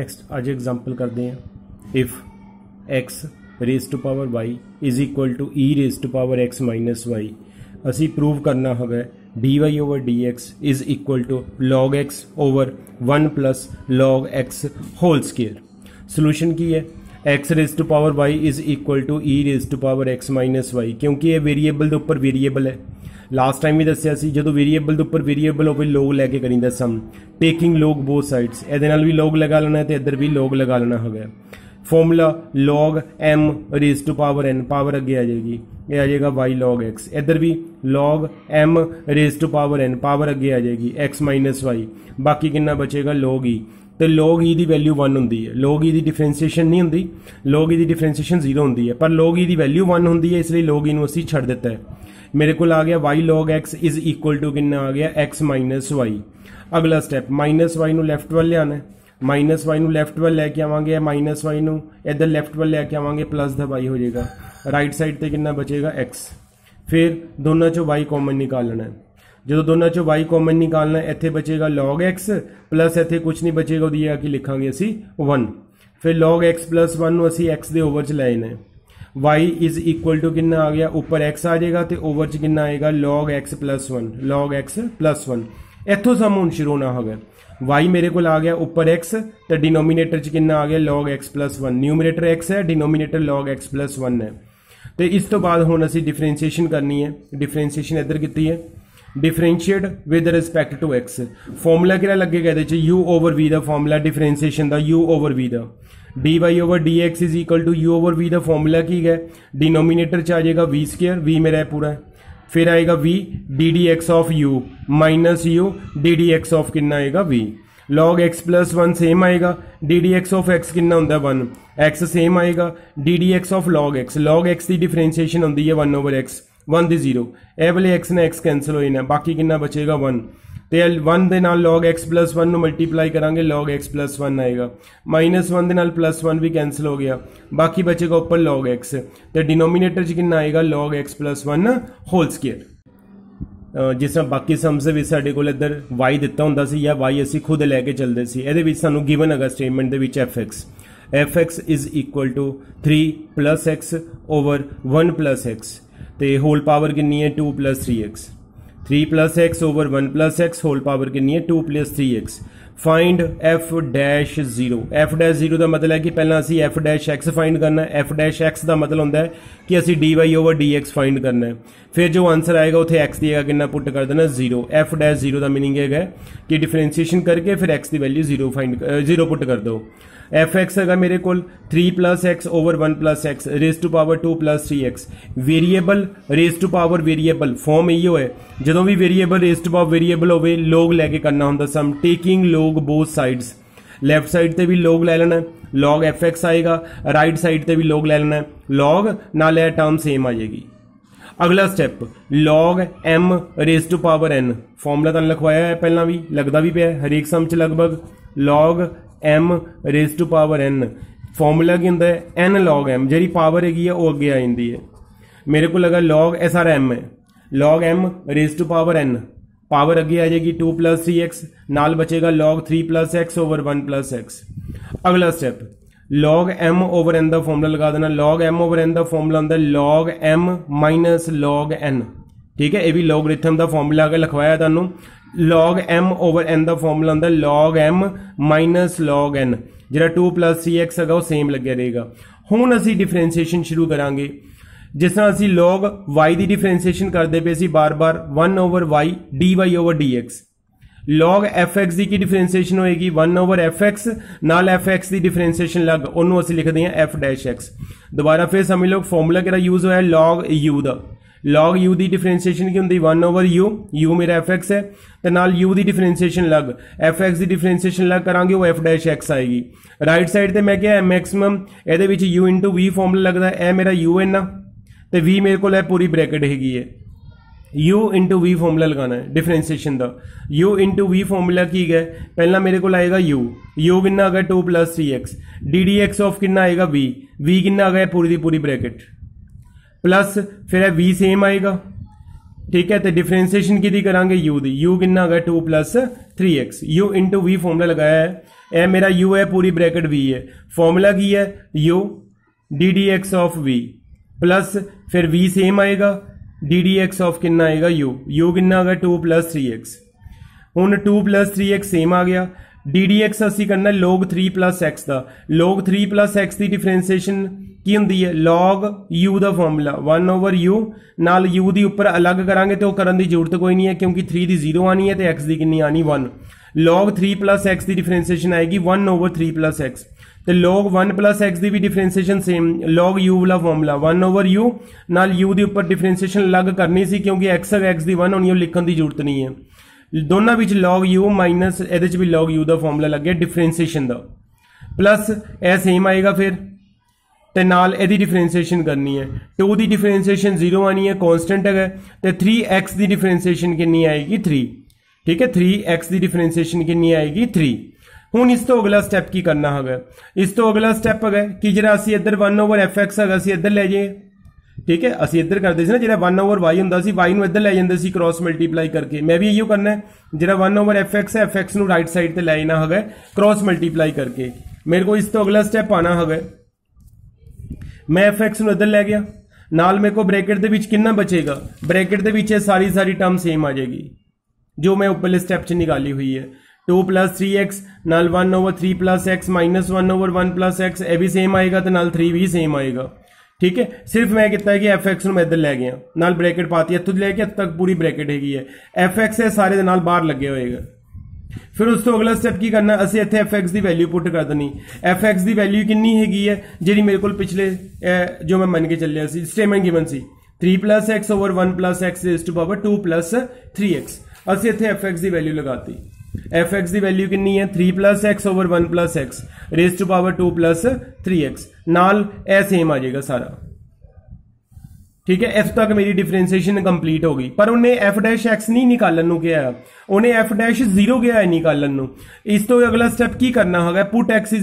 Next ਅੱਜ example ਕਰਦੇ ਹਾਂ if x raise to power y is equal to e raise to power x minus y ਅਸੀਂ prove ਕਰਨਾ ਹੈਗਾ dy over dx is equal to log x over 1 plus log x whole square solution ਕੀ ਹੈ x raised to power y is equal to e raised to power x minus y ਕਿਉਂਕਿ ਇਹ variable ਦੇ ਉੱਪਰ variable ਹੈ last time ਵੀ ਦੱਸਿਆ ਸੀ, ਜਦੋਂ variable ਦੇ ਉੱਪਰ ਵੇਰੀਏਬਲ ਹੋਵੇ ਲੋਗ ਲੈ ਕੇ ਕਰੀਂਦਾ ਸਮ ਟੇਕਿੰਗ ਲੋਗ ਬੋਥ ਸਾਈਡਸ ਇਹਦੇ ਨਾਲ ਵੀ ਲੋਗ ਲਗਾ ਲੈਣਾ ਤੇ ਇੱਧਰ ਵੀ ਲੋਗ ਲਗਾ ਲੈਣਾ ਹੈਗਾ formula log m raise to power n power ਅੱਗੇ ਆ ਜਾਏਗੀ, ਇਹ ਆ ਜਾਏਗਾ y log x ਇੱਧਰ ਵੀ log m raise to power n power ਅੱਗੇ ਆ ਜਾਏਗੀ, x y ਬਾਕੀ ਕਿੰਨਾ ਬਚੇਗਾ? log e ਤੇ log e ਦੀ ਵੈਲਿਊ 1 ਹੁੰਦੀ ਹੈ। log e ਦੀ ਡਿਫਰੈਂਸ਼ੀਏਸ਼ਨ ਨਹੀਂ ਹੁੰਦੀ। log e ਦੀ ਡਿਫਰੈਂਸ਼ੀਏਸ਼ਨ 0 ਹੁੰਦੀ ਹੈ। ਪਰ log e ਦੀ ਵੈਲਿਊ 1 ਹੁੰਦੀ ਹੈ, ਇਸ ਲਈ log e ਨੂੰ ਅਸੀਂ ਛੱਡ ਦਿੱਤਾ ਹੈ। ਮੇਰੇ ਕੋਲ ਆ ਗਿਆ y log x is equal to ਕਿੰਨਾ ਆ ਗਿਆ? x y ਅਗਲਾ ਸਟੈਪ y ਨੂੰ ਲੈਫਟ ਵੱਲ ਲਿਆਣਾ ਹੈ। ਮਾਈਨਸ y ਨੂੰ ਲੈਫਟ ਵੱਲ ਲੈ ਕੇ ਆਵਾਂਗੇ। ਮਾਈਨਸ y ਨੂੰ ਇਧਰ ਲੈਫਟ ਵੱਲ ਲੈ ਕੇ ਆਵਾਂਗੇ। ਪਲੱਸ ਦਾ y ਹੋ ਜਾਏਗਾ। ਰਾਈਟ ਸਾਈਡ ਤੇ ਕਿੰਨਾ ਬਚੇਗਾ? x ਫਿਰ ਦੋਨਾਂ ਚੋਂ y ਕਾਮਨ ਨਿਕਾਲਣਾ ਹੈ। ਜਦੋਂ ਦੋਨਾਂ ਚੋਂ y ਕਾਮਨ ਨਿਕਾਲਣਾ, ਇੱਥੇ ਬਚੇਗਾ log x ਪਲੱਸ ਇੱਥੇ ਕੁਝ ਨਹੀਂ ਬਚੇਗਾ, ਉਹਦੀ ਆ ਕਿ ਲਿਖਾਂਗੇ ਅਸੀਂ 1 ਫਿਰ log x 1 ਨੂੰ ਅਸੀਂ x ਦੇ ਓਵਰ ਚ ਲੈ ਜਾਣਾ y ਇਜ਼ ਇਕੁਅਲ ਟੂ ਕਿੰਨਾ ਆ ਗਿਆ? ਉੱਪਰ x ਆ ਜਾਏਗਾ ਤੇ ਓਵਰ ਚ ਕਿੰਨਾ ਆਏਗਾ? log x 1 log x 1 ਇੱਥੋਂ ਸਮ ਹੁਣ ਸ਼ੁਰੂ ਹੋਣਾ ਹੋਗਾ। Y ਮੇਰੇ ਕੋਲ ਆ ਗਿਆ ਉੱਪਰ x, ਤੇ ਡਿਨੋਮੀਨੇਟਰ ਚ ਕਿੰਨਾ ਆ ਗਿਆ? log x 1 ਨਿਊਮਰੇਟਰ x ਹੈ ਡਿਨੋਮੀਨੇਟਰ log x 1 ਹੈ। ਤੇ ਇਸ ਤੋਂ ਬਾਅਦ ਹੁਣ ਅਸੀਂ ਡਿਫਰੈਂਸ਼ੀਏਸ਼ਨ ਕਰਨੀ ਹੈ। ਡਿਫਰੈਂਸ਼ੀਏਸ਼ਨ ਇੱਧਰ ਕੀਤੀ ਹੈ। Differentiate with respect to x. Formula ਕਿਹੜਾ ਲੱਗੇਗਾ ਇਹਦੇ ਚ u ਓਵਰ v ਦਾ ਫਾਰਮੂਲਾ ਡਿਫਰੈਂਸ਼ੀਏਸ਼ਨ ਦਾ u ਓਵਰ v ਦਾ dy over dx is equal to u over v ਦਾ ਫਾਰਮੂਲਾ ਕੀ ਹੈ ਡਿਨੋਮੀਨੇਟਰ ਚ ਆ ਜਾਏਗਾ v ਸਕੁਅਰ v ਮੇਰਾ ਪੂਰਾ ਫਿਰ ਆਏਗਾ v ddx of u minus u ddx of ਕਿੰਨਾ ਆਏਗਾ v. Log x 1 ਸੇਮ ਆਏਗਾ ddx of x ਕਿੰਨਾ ਹੁੰਦਾ 1 x ਸੇਮ ਆਏਗਾ ddx of log x. Log x ਦੀ ਡਿਫਰੈਂਸ਼ੀਏਸ਼ਨ ਹੁੰਦੀ ਹੈ 1 over x. 1 ਦੇ 0 ਇਹ ਵਾਲੇ x ਨਾਲ x ਕੈਨਸਲ ਹੋ ਜਾਣਾ ਬਾਕੀ ਕਿੰਨਾ ਬਚੇਗਾ 1 ਤੇ 1 ਦੇ ਨਾਲ log x 1 ਨੂੰ ਮਲਟੀਪਲਾਈ ਕਰਾਂਗੇ, log x 1 ਆਏਗਾ। -1 ਦੇ ਨਾਲ +1 ਵੀ ਕੈਨਸਲ ਹੋ ਗਿਆ। ਬਾਕੀ ਬਚੇਗਾ ਉੱਪਰ log x ਤੇ ਡਿਨੋਮੀਨੇਟਰ 'ਚ ਕਿੰਨਾ ਆਏਗਾ? log x 1 ਹੋਲ ਸਕੁਅਰ ਜਿਸ ਤਰ੍ਹਾਂ ਬਾਕੀ ਸਮਸ ਦੇ ਵਿੱਚ ਸਾਡੇ ਕੋਲ ਇੱਧਰ y ਦਿੱਤਾ ਹੁੰਦਾ ਸੀ ਜਾਂ y ਅਸੀਂ ਖੁਦ ਲੈ ਕੇ ਚੱਲਦੇ ਸੀ, ਇਹਦੇ ਵਿੱਚ ਸਾਨੂੰ ਗਿਵਨ ਹੈਗਾ ਸਟੇਟਮੈਂਟ ਦੇ ਵਿੱਚ fx fx 3 x over 1 x ਤੇ ਹੋਲ ਪਾਵਰ ਕਿੰਨੀ ਹੈ 2 3x 3 x over 1 x whole power ਕਿੰਨੀ ਹੈ 2 3x find f dash 0 f dash 0 ਦਾ ਮਤਲਬ ਹੈ ਕਿ ਪਹਿਲਾਂ ਅਸੀਂ f dash x ਫਾਈਂਡ ਕਰਨਾ ਹੈ। f dash x ਦਾ ਮਤਲਬ ਹੁੰਦਾ ਹੈ ਕਿ ਅਸੀਂ dy over dx ਫਾਈਂਡ ਕਰਨਾ ਹੈ। ਫਿਰ ਜੋ ਆਨਸਰ ਆਏਗਾ, ਉਥੇ x ਦੀ ਜਗ੍ਹਾ ਕਿੰਨਾ ਪੁੱਟ ਕਰ ਦੇਣਾ? 0 f dash 0 ਦਾ ਮੀਨਿੰਗ ਹੈਗਾ ਕਿ ਡਿਫਰੈਂਸ਼ੀਏਸ਼ਨ ਕਰਕੇ ਫਿਰ x ਦੀ ਵੈਲਿਊ 0 ਫਾਈਂਡ 0 ਪੁੱਟ ਕਰ ਦਿਓ। fx ਹੈਗਾ ਮੇਰੇ ਕੋਲ 3 x over 1 x raised to power 2 3x variable raised to power variable form ਇਹੋ ਹੈ ਜਦੋਂ ਵੀ ਵੇਰੀਏਬਲ raised to power ਵੇਰੀਏਬਲ ਹੋਵੇ ਲੋਗ ਲੈ ਕੇ ਕਰਨਾ ਹੁੰਦਾ ਸਮ taking log both sides left side ਤੇ ਵੀ ਲੋਗ ਲੈ ਲੈਣਾ log fx ਆਏਗਾ ਰਾਈਟ ਸਾਈਡ ਤੇ ਵੀ ਲੋਗ ਲੈ ਲੈਣਾ log ਨਾਲ ਇਹ ਟਰਮ ਸੇਮ ਆ ਜਾਏਗੀ ਅਗਲਾ step log m raised to power n formula ਤਾਂ ਲਿਖਵਾਇਆ ਹੈ ਪਹਿਲਾਂ ਵੀ ਲੱਗਦਾ ਵੀ ਪਿਆ ਹਰੇਕ ਸਮ ਚ ਲਗਭਗ log m raised to power n formula ਕੀ ਹੁੰਦਾ ਹੈ n log m ਜਿਹੜੀ ਪਾਵਰ ਹੈਗੀ ਹੈ ਉਹ ਅੱਗੇ ਆ ਜਾਂਦੀ ਹੈ ਮੇਰੇ ਕੋਲ ਲਗਾ log s r m ਹੈ log m raised to power n power ਅੱਗੇ ਆ ਜਾਏਗੀ 2 3x ਨਾਲ ਬਚੇਗਾ log 3 x over 1 x ਅਗਲਾ step log m over n ਦਾ ਫਾਰਮੂਲਾ ਲਗਾ ਦੇਣਾ log m ਓਵਰ n ਦਾ ਫਾਰਮੂਲਾ ਹੁੰਦਾ log m log n ਠੀਕ ਹੈ ਇਹ ਵੀ ਲੋਗਰਿਥਮ ਦਾ ਫਾਰਮੂਲਾ ਅਗਰ ਲਿਖਵਾਇਆ ਤੁਹਾਨੂੰ log m ਓਵਰ n ਦਾ ਫਾਰਮੂਲਾ ਹੁੰਦਾ log m log n ਜਿਹੜਾ 2 3x ਹੈਗਾ ਉਹ ਸੇਮ ਲੱਗਿਆ ਰਹੇਗਾ ਹੁਣ ਅਸੀਂ ਡਿਫਰੈਂਸ਼ੀਏਸ਼ਨ ਸ਼ੁਰੂ ਕਰਾਂਗੇ ਜਿਸ ਤਰ੍ਹਾਂ ਅਸੀਂ log y ਦੀ ਡਿਫਰੈਂਸ਼ੀਏਸ਼ਨ ਕਰਦੇ ਪਏ ਸੀ ਬਾਰ-ਬਾਰ 1 over y, dy over dx log fx ਦੀ ਕੀ ਡਿਫਰੈਂਸ਼ੀਏਸ਼ਨ ਹੋਏਗੀ? 1 over fx, ਨਾਲ fx ਦੀ ਡਿਫਰੈਂਸ਼ੀਏਸ਼ਨ ਲੱਗ ਉਹਨੂੰ ਅਸੀਂ ਲਿਖਦੇ ਹਾਂ f-x ਦੁਬਾਰਾ ਫਿਰ ਸਮਝ ਲਓ ਫਾਰਮੂਲਾ ਕਿਹੜਾ ਯੂਜ਼ ਹੋਇਆ? log u ਦਾ। log u ਦੀ ਡਿਫਰੈਂਸ਼ੀਏਸ਼ਨ ਕੀ ਹੁੰਦੀ? 1 ਓਵਰ u u ਮੇਰਾ fx ਹੈ, ਤੇ ਨਾਲ u ਦੀ ਡਿਫਰੈਂਸ਼ੀਏਸ਼ਨ ਲੱਗ fx ਦੀ ਡਿਫਰੈਂਸ਼ੀਏਸ਼ਨ ਲੱਗ ਕਰਾਂਗੇ, ਉਹ f dash x ਆਏਗੀ। ਰਾਈਟ ਸਾਈਡ ਤੇ ਮੈਂ ਕਿਹਾ ਮੈਕਸਿਮਮ ਇਹਦੇ ਵਿੱਚ u v ਫਾਰਮੂਲਾ ਲੱਗਦਾ, ਇਹ ਮੇਰਾ u ਆ ਨਾ ਤੇ v ਮੇਰੇ ਕੋਲ ਹੈ ਪੂਰੀ ਬ੍ਰੈਕਟ ਹੈਗੀ ਹੈ u v ਫਾਰਮੂਲਾ ਲਗਾਣਾ ਹੈ ਡਿਫਰੈਂਸ਼ੀਏਸ਼ਨ ਦਾ u v ਫਾਰਮੂਲਾ ਕੀ ਹੈ ਪਹਿਲਾਂ ਮੇਰੇ ਕੋਲ ਆਏਗਾ u u ਕਿੰਨਾ ਆ ਗਿਆ 2 3x ddx ਆਫ ਕਿੰਨਾ ਆਏਗਾ v v ਕਿੰਨਾ ਆ ਗਿਆ ਪੂਰੀ ਦੀ ਪੂਰੀ ਬ੍ਰੈਕਟ ਪਲੱਸ ਫਿਰ ਇਹ v ਸੇਮ ਆਏਗਾ ਠੀਕ ਹੈ ਤੇ ਡਿਫਰੈਂਸ਼ੀਏਸ਼ਨ ਕਿਹਦੀ ਕਰਾਂਗੇ u ਦੀ u ਕਿੰਨਾ ਹੈਗਾ 2 3x u v ਫਾਰਮੂਲਾ ਲਗਾਇਆ ਹੈ ਇਹ ਮੇਰਾ u ਹੈ ਪੂਰੀ ਬ੍ਰੈਕਟ v ਹੈ ਫਾਰਮੂਲਾ ਕੀ ਹੈ u ddx of v plus ਫਿਰ v ਸੇਮ ਆਏਗਾ ddx of ਕਿੰਨਾ ਆਏਗਾ? U. U ਕਿੰਨਾ ਹੈਗਾ 2 3x ਹੁਣ 2 3x ਸੇਮ ਆ ਗਿਆ। Ddx ਅਸੀਂ ਕਰਨਾ log 3 x ਦਾ। log 3 x ਦੀ ਡਿਫਰੈਂਸ਼ੀਏਸ਼ਨ ਕੀ ਹੁੰਦੀ ਹੈ? log u ਦਾ ਫਾਰਮੂਲਾ 1 ਓਵਰ u, ਨਾਲ u ਦੀ ਉੱਪਰ ਅਲੱਗ ਕਰਾਂਗੇ ਤੇ ਉਹ ਕਰਨ ਦੀ ਜ਼ਰੂਰਤ ਕੋਈ ਨਹੀਂ ਹੈ, ਕਿਉਂਕਿ 3 ਦੀ 0 ਆਣੀ ਹੈ ਤੇ x ਦੀ ਕਿੰਨੀ ਆਣੀ 1 log 3 x ਦੀ ਡਿਫਰੈਂਸ਼ੀਏਸ਼ਨ ਆਏਗੀ। 1 over 3 x. ਤੇ log 1 x ਦੀ ਵੀ ਡਿਫਰੈਂਸ਼ੀਏਸ਼ਨ ਸੇਮ log u ਵਾਲਾ ਫਾਰਮੂਲਾ 1 ਓਵਰ u, ਨਾਲ u ਦੇ ਉੱਪਰ ਡਿਫਰੈਂਸ਼ੀਏਸ਼ਨ ਅਲੱਗ ਕਰਨੀ ਸੀ ਕਿਉਂਕਿ x x ਦੀ 1 ਹੋਣੀ ਉਹ ਲਿਖਣ ਦੀ ਜ਼ਰੂਰਤ ਨਹੀਂ ਹੈ। ਦੋਨਾਂ ਵਿੱਚ log u ਮਾਈਨਸ ਇਹਦੇ ਚ ਵੀ log u ਦਾ ਫਾਰਮੂਲਾ ਲੱਗਿਆ ਡਿਫਰੈਂਸ਼ੀਏਸ਼ਨ ਦਾ। ਪਲੱਸ ਇਹ ਸੇਮ ਆਏਗਾ ਫਿਰ, ਤੇ ਨਾਲ ਇਹਦੀ ਡਿਫਰੈਂਸ਼ੀਏਸ਼ਨ ਕਰਨੀ ਹੈ। 2 ਦੀ ਡਿਫਰੈਂਸ਼ੀਏਸ਼ਨ 0 ਆਣੀ ਹੈ ਕਨਸਟੈਂਟ ਹੈਗਾ, ਤੇ 3x ਦੀ ਡਿਫਰੈਂਸ਼ੀਏਸ਼ਨ ਕਿੰਨੀ ਆਏਗੀ? 3 ਠੀਕ ਹੈ 3x ਦੀ ਡਿਫਰੈਂਸ਼ੀਏਸ਼ਨ ਕਿੰਨੀ ਆਏਗੀ? 3 ਹੁਣ ਇਸ ਤੋਂ ਅਗਲਾ ਸਟੈਪ ਕੀ ਕਰਨਾ ਹੈਗਾ? ਇਸ ਤੋਂ ਅਗਲਾ ਸਟੈਪ ਹੈਗਾ ਕਿ ਜਿਹੜਾ ਅਸੀਂ ਇੱਧਰ 1 fx ਹੈਗਾ, ਅਸੀਂ ਇੱਧਰ ਲੈ ਜਾਈਏ। ਠੀਕ ਹੈ? ਅਸੀਂ ਇੱਧਰ ਕਰਦੇ ਸੀ ਨਾ, ਜਿਹੜਾ 1 ਓਵਰ y ਹੁੰਦਾ ਸੀ, y ਨੂੰ ਇੱਧਰ ਲੈ ਜਾਂਦੇ ਸੀ ਕ੍ਰਾਸ ਮਲਟੀਪਲਾਈ ਕਰਕੇ। ਮੈਂ ਵੀ ਇਹੋ ਕਰਨਾ ਹੈ, ਜਿਹੜਾ 1 ਓਵਰ fx ਹੈ, fx ਨੂੰ ਰਾਈਟ ਸਾਈਡ ਤੇ ਲੈ ਜਾਣਾ ਹੈਗਾ ਕ੍ਰਾਸ ਮਲਟੀਪਲਾਈ ਕਰਕੇ। ਮੇਰੇ ਕੋਲ ਇਸ ਤੋਂ ਅਗਲਾ ਸਟੈਪ ਆਣਾ ਹੈਗਾ। ਮੈਂ fx ਨੂੰ ਇੱਧਰ ਲੈ ਗਿਆ। ਨਾਲ ਮੇਰੇ ਕੋ ਬ੍ਰੈਕਟ ਦੇ ਵਿੱਚ ਕਿੰਨਾ ਬਚੇਗਾ? ਬ੍ਰੈਕਟ ਦੇ ਵਿੱਚ ਇਹ ਸਾਰੀ ਸਾਰੀ ਟਰਮ ਸੇਮ ਆ ਜਾਏਗੀ। ਜੋ ਮੈਂ ਉੱਪਰਲੇ ਸਟੈਪ 'ਚ ਨਿਕਾਲੀ ਹੋਈ ਹੈ। 2 3x ਨਾਲ 1 ਓਵਰ 3 x 1 ਓਵਰ 1 x ਇਹ ਵੀ ਸੇਮ ਆਏਗਾ ਤੇ ਨਾਲ 3 ਵੀ ਸੇਮ ਆਏਗਾ ਠੀਕ ਹੈ ਸਿਰਫ ਮੈਂ ਕੀਤਾ ਹੈ ਕਿ fx ਨੂੰ ਮੈਂ ਇੱਧਰ ਲੈ ਗਿਆ ਨਾਲ ਬ੍ਰੈਕਟ ਪਾਤੀ ਇੱਥੋਂ ਲੈ ਕੇ ਤੱਕ ਪੂਰੀ ਬ੍ਰੈਕਟ ਹੈਗੀ ਹੈ fx ਇਹ ਸਾਰੇ ਦੇ ਨਾਲ ਬਾਹਰ ਲੱਗੇ ਹੋਏਗਾ ਫਿਰ ਉਸ ਤੋਂ ਅਗਲਾ ਸਟੈਪ ਕੀ ਕਰਨਾ ਅਸੀਂ ਇੱਥੇ fx ਦੀ ਵੈਲਿਊ ਪੁੱਟ ਕਰ ਦਨੀ fx ਦੀ ਵੈਲਿਊ ਕਿੰਨੀ ਹੈਗੀ ਹੈ ਜਿਹੜੀ ਮੇਰੇ ਕੋਲ ਪਿਛਲੇ ਜੋ ਮੈਂ ਮੰਨ ਕੇ ਚੱਲਿਆ ਸੀ ਸਟੇਟਮੈਂਟ ਗਿਵਨ ਸੀ 3 x 1 x raise to power 2 3x ਅਸੀਂ ਇੱਥੇ fx ਦੀ ਵੈਲਿਊ ਲਗਾਤੀ fx ਦੀ ਵੈਲਿਊ ਕਿੰਨੀ ਹੈ? 3 x 1 x raise to power 2 3x ਨਾਲ ਇਹ ਸੇਮ ਆ ਜਾਏਗਾ ਸਾਰਾ। ਠੀਕ ਹੈ? f ਤੱਕ ਮੇਰੀ ਡਿਫਰੈਂਸ਼ੀਏਸ਼ਨ ਕੰਪਲੀਟ ਹੋ ਗਈ। ਪਰ ਉਹਨੇ f' ਨਹੀਂ ਨਿਕਾਲਣ ਨੂੰ ਕਿਹਾ। ਉਹਨੇ f' 0 ਕਿਹਾ ਹੈ ਨਿਕਾਲਣ ਨੂੰ। ਇਸ ਤੋਂ ਅਗਲਾ ਸਟੈਪ ਕੀ ਕਰਨਾ ਹੋਗਾ? ਪੁੱਟ x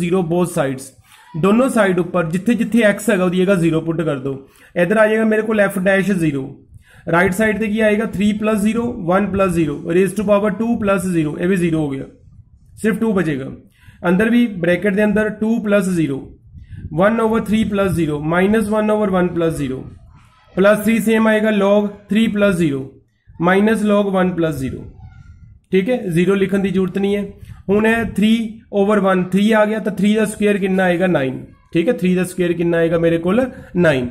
0 ਬੋਥ ਸਾਈਡਸ ਦੋਨੋਂ ਸਾਈਡ ਉੱਪਰ ਜਿੱਥੇ ਜਿੱਥੇ x ਹੈਗਾ, ਉਹਦੀ ਜਗ੍ਹਾ 0 ਪੁੱਟ ਕਰ ਦਿਓ। ਇਧਰ ਆ ਜਾਏਗਾ ਮੇਰੇ ਕੋਲ f' 0 राइट साइड से क्या आएगा three plus zero one plus zero raise to power two plus zero ये भी ज़ीरो हो गया। सिर्फ़ टू बचेगा। अंदर भी ब्रैकेट के अंदर two plus zero one over three plus zero minus one over one plus zero plus three same आएगा log three plus zero minus log one plus zero ठीक है? ज़ीरो लिखने की ज़रूरत नहीं है। हूँ है थ्री ओवर वन थ्री आ गया तो थ्री का स्क्वेयर कि आएगा? नाइन ठीक है? थ्री का स्क्वेयर कि आएगा? मेरे को नाइन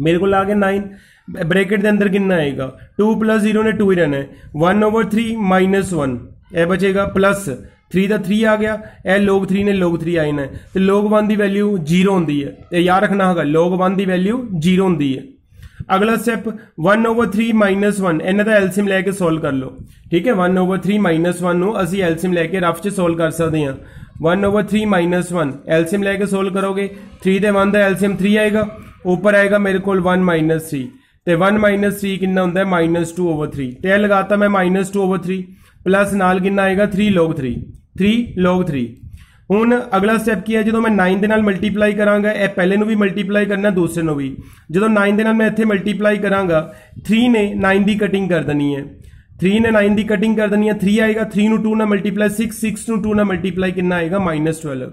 मेरे को आ गया नाइन ਗਿਆ 9 ਬ੍ਰੈਕਟ ਦੇ ਅੰਦਰ ਕਿੰਨਾ ਆਏਗਾ 2 0 ਨੇ 2 ਹੀ ਰਹਿਣਾ ਹੈ 1 over 3 minus 1 ਇਹ ਬਚੇਗਾ ਪਲੱਸ 3 ਦਾ 3 ਆ ਗਿਆ ਇਹ log 3 ਨੇ log 3 ਆਇਨਾ ਤੇ log 1 ਦੀ ਵੈਲਿਊ 0 ਹੁੰਦੀ ਹੈ ਤੇ ਯਾਦ ਰੱਖਣਾ ਹੋਗਾ log 1 ਦੀ ਵੈਲਿਊ 0 ਹੁੰਦੀ ਹੈ ਅਗਲਾ ਸਟੈਪ 1 3 1 ਇਹਨਾਂ ਦਾ ਐਲਸੀਐਮ ਲੈ ਕੇ ਸੋਲਵ ਕਰ ਲਓ ਠੀਕ ਹੈ 1 3 1 ਨੂੰ ਅਸੀਂ ਐਲਸੀਐਮ ਲੈ ਕੇ ਰਫ 'ਚ ਸੋਲਵ ਕਰ ਸਕਦੇ ਹਾਂ 1 3 1 ਐਲਸੀਐਮ ਲੈ ਕੇ ਸੋਲਵ ਕਰੋਗੇ 3 ਦੇ 1 ਦਾ ਐਲਸੀਐਮ 3 ਆਏਗਾ ਉੱਪਰ ਆਏਗਾ ਮੇਰੇ ਕੋਲ 1 3 ਤੇ 1 3 ਕਿੰਨਾ ਹੁੰਦਾ ਹੈ? 2 3 ਤੇ ਇਹ ਲਗਾਤਾ ਮੈਂ 2 3 ਪਲੱਸ ਨਾਲ ਕਿੰਨਾ ਆਏਗਾ? 3 log 3 3 log 3 ਹੁਣ ਅਗਲਾ ਸਟੈਪ ਕੀ ਹੈ? ਜਦੋਂ ਮੈਂ 9 ਦੇ ਨਾਲ ਮਲਟੀਪਲਾਈ ਕਰਾਂਗਾ, ਇਹ ਪਹਿਲੇ ਨੂੰ ਵੀ ਮਲਟੀਪਲਾਈ ਕਰਨਾ ਦੂਸਰੇ ਨੂੰ ਵੀ। ਜਦੋਂ 9 ਦੇ ਨਾਲ ਮੈਂ ਇੱਥੇ ਮਲਟੀਪਲਾਈ ਕਰਾਂਗਾ 3 ਨੇ 9 ਦੀ ਕਟਿੰਗ ਕਰ ਦੇਣੀ ਹੈ। 3 ਨੇ 9 ਦੀ ਕਟਿੰਗ ਕਰ ਦੇਣੀ ਹੈ 3 ਆਏਗਾ 3 ਨੂੰ 2 ਨਾਲ ਮਲਟੀਪਲਾਈ 6 6 ਨੂੰ 2 ਨਾਲ ਮਲਟੀਪਲਾਈ ਕਿੰਨਾ ਆਏਗਾ? -12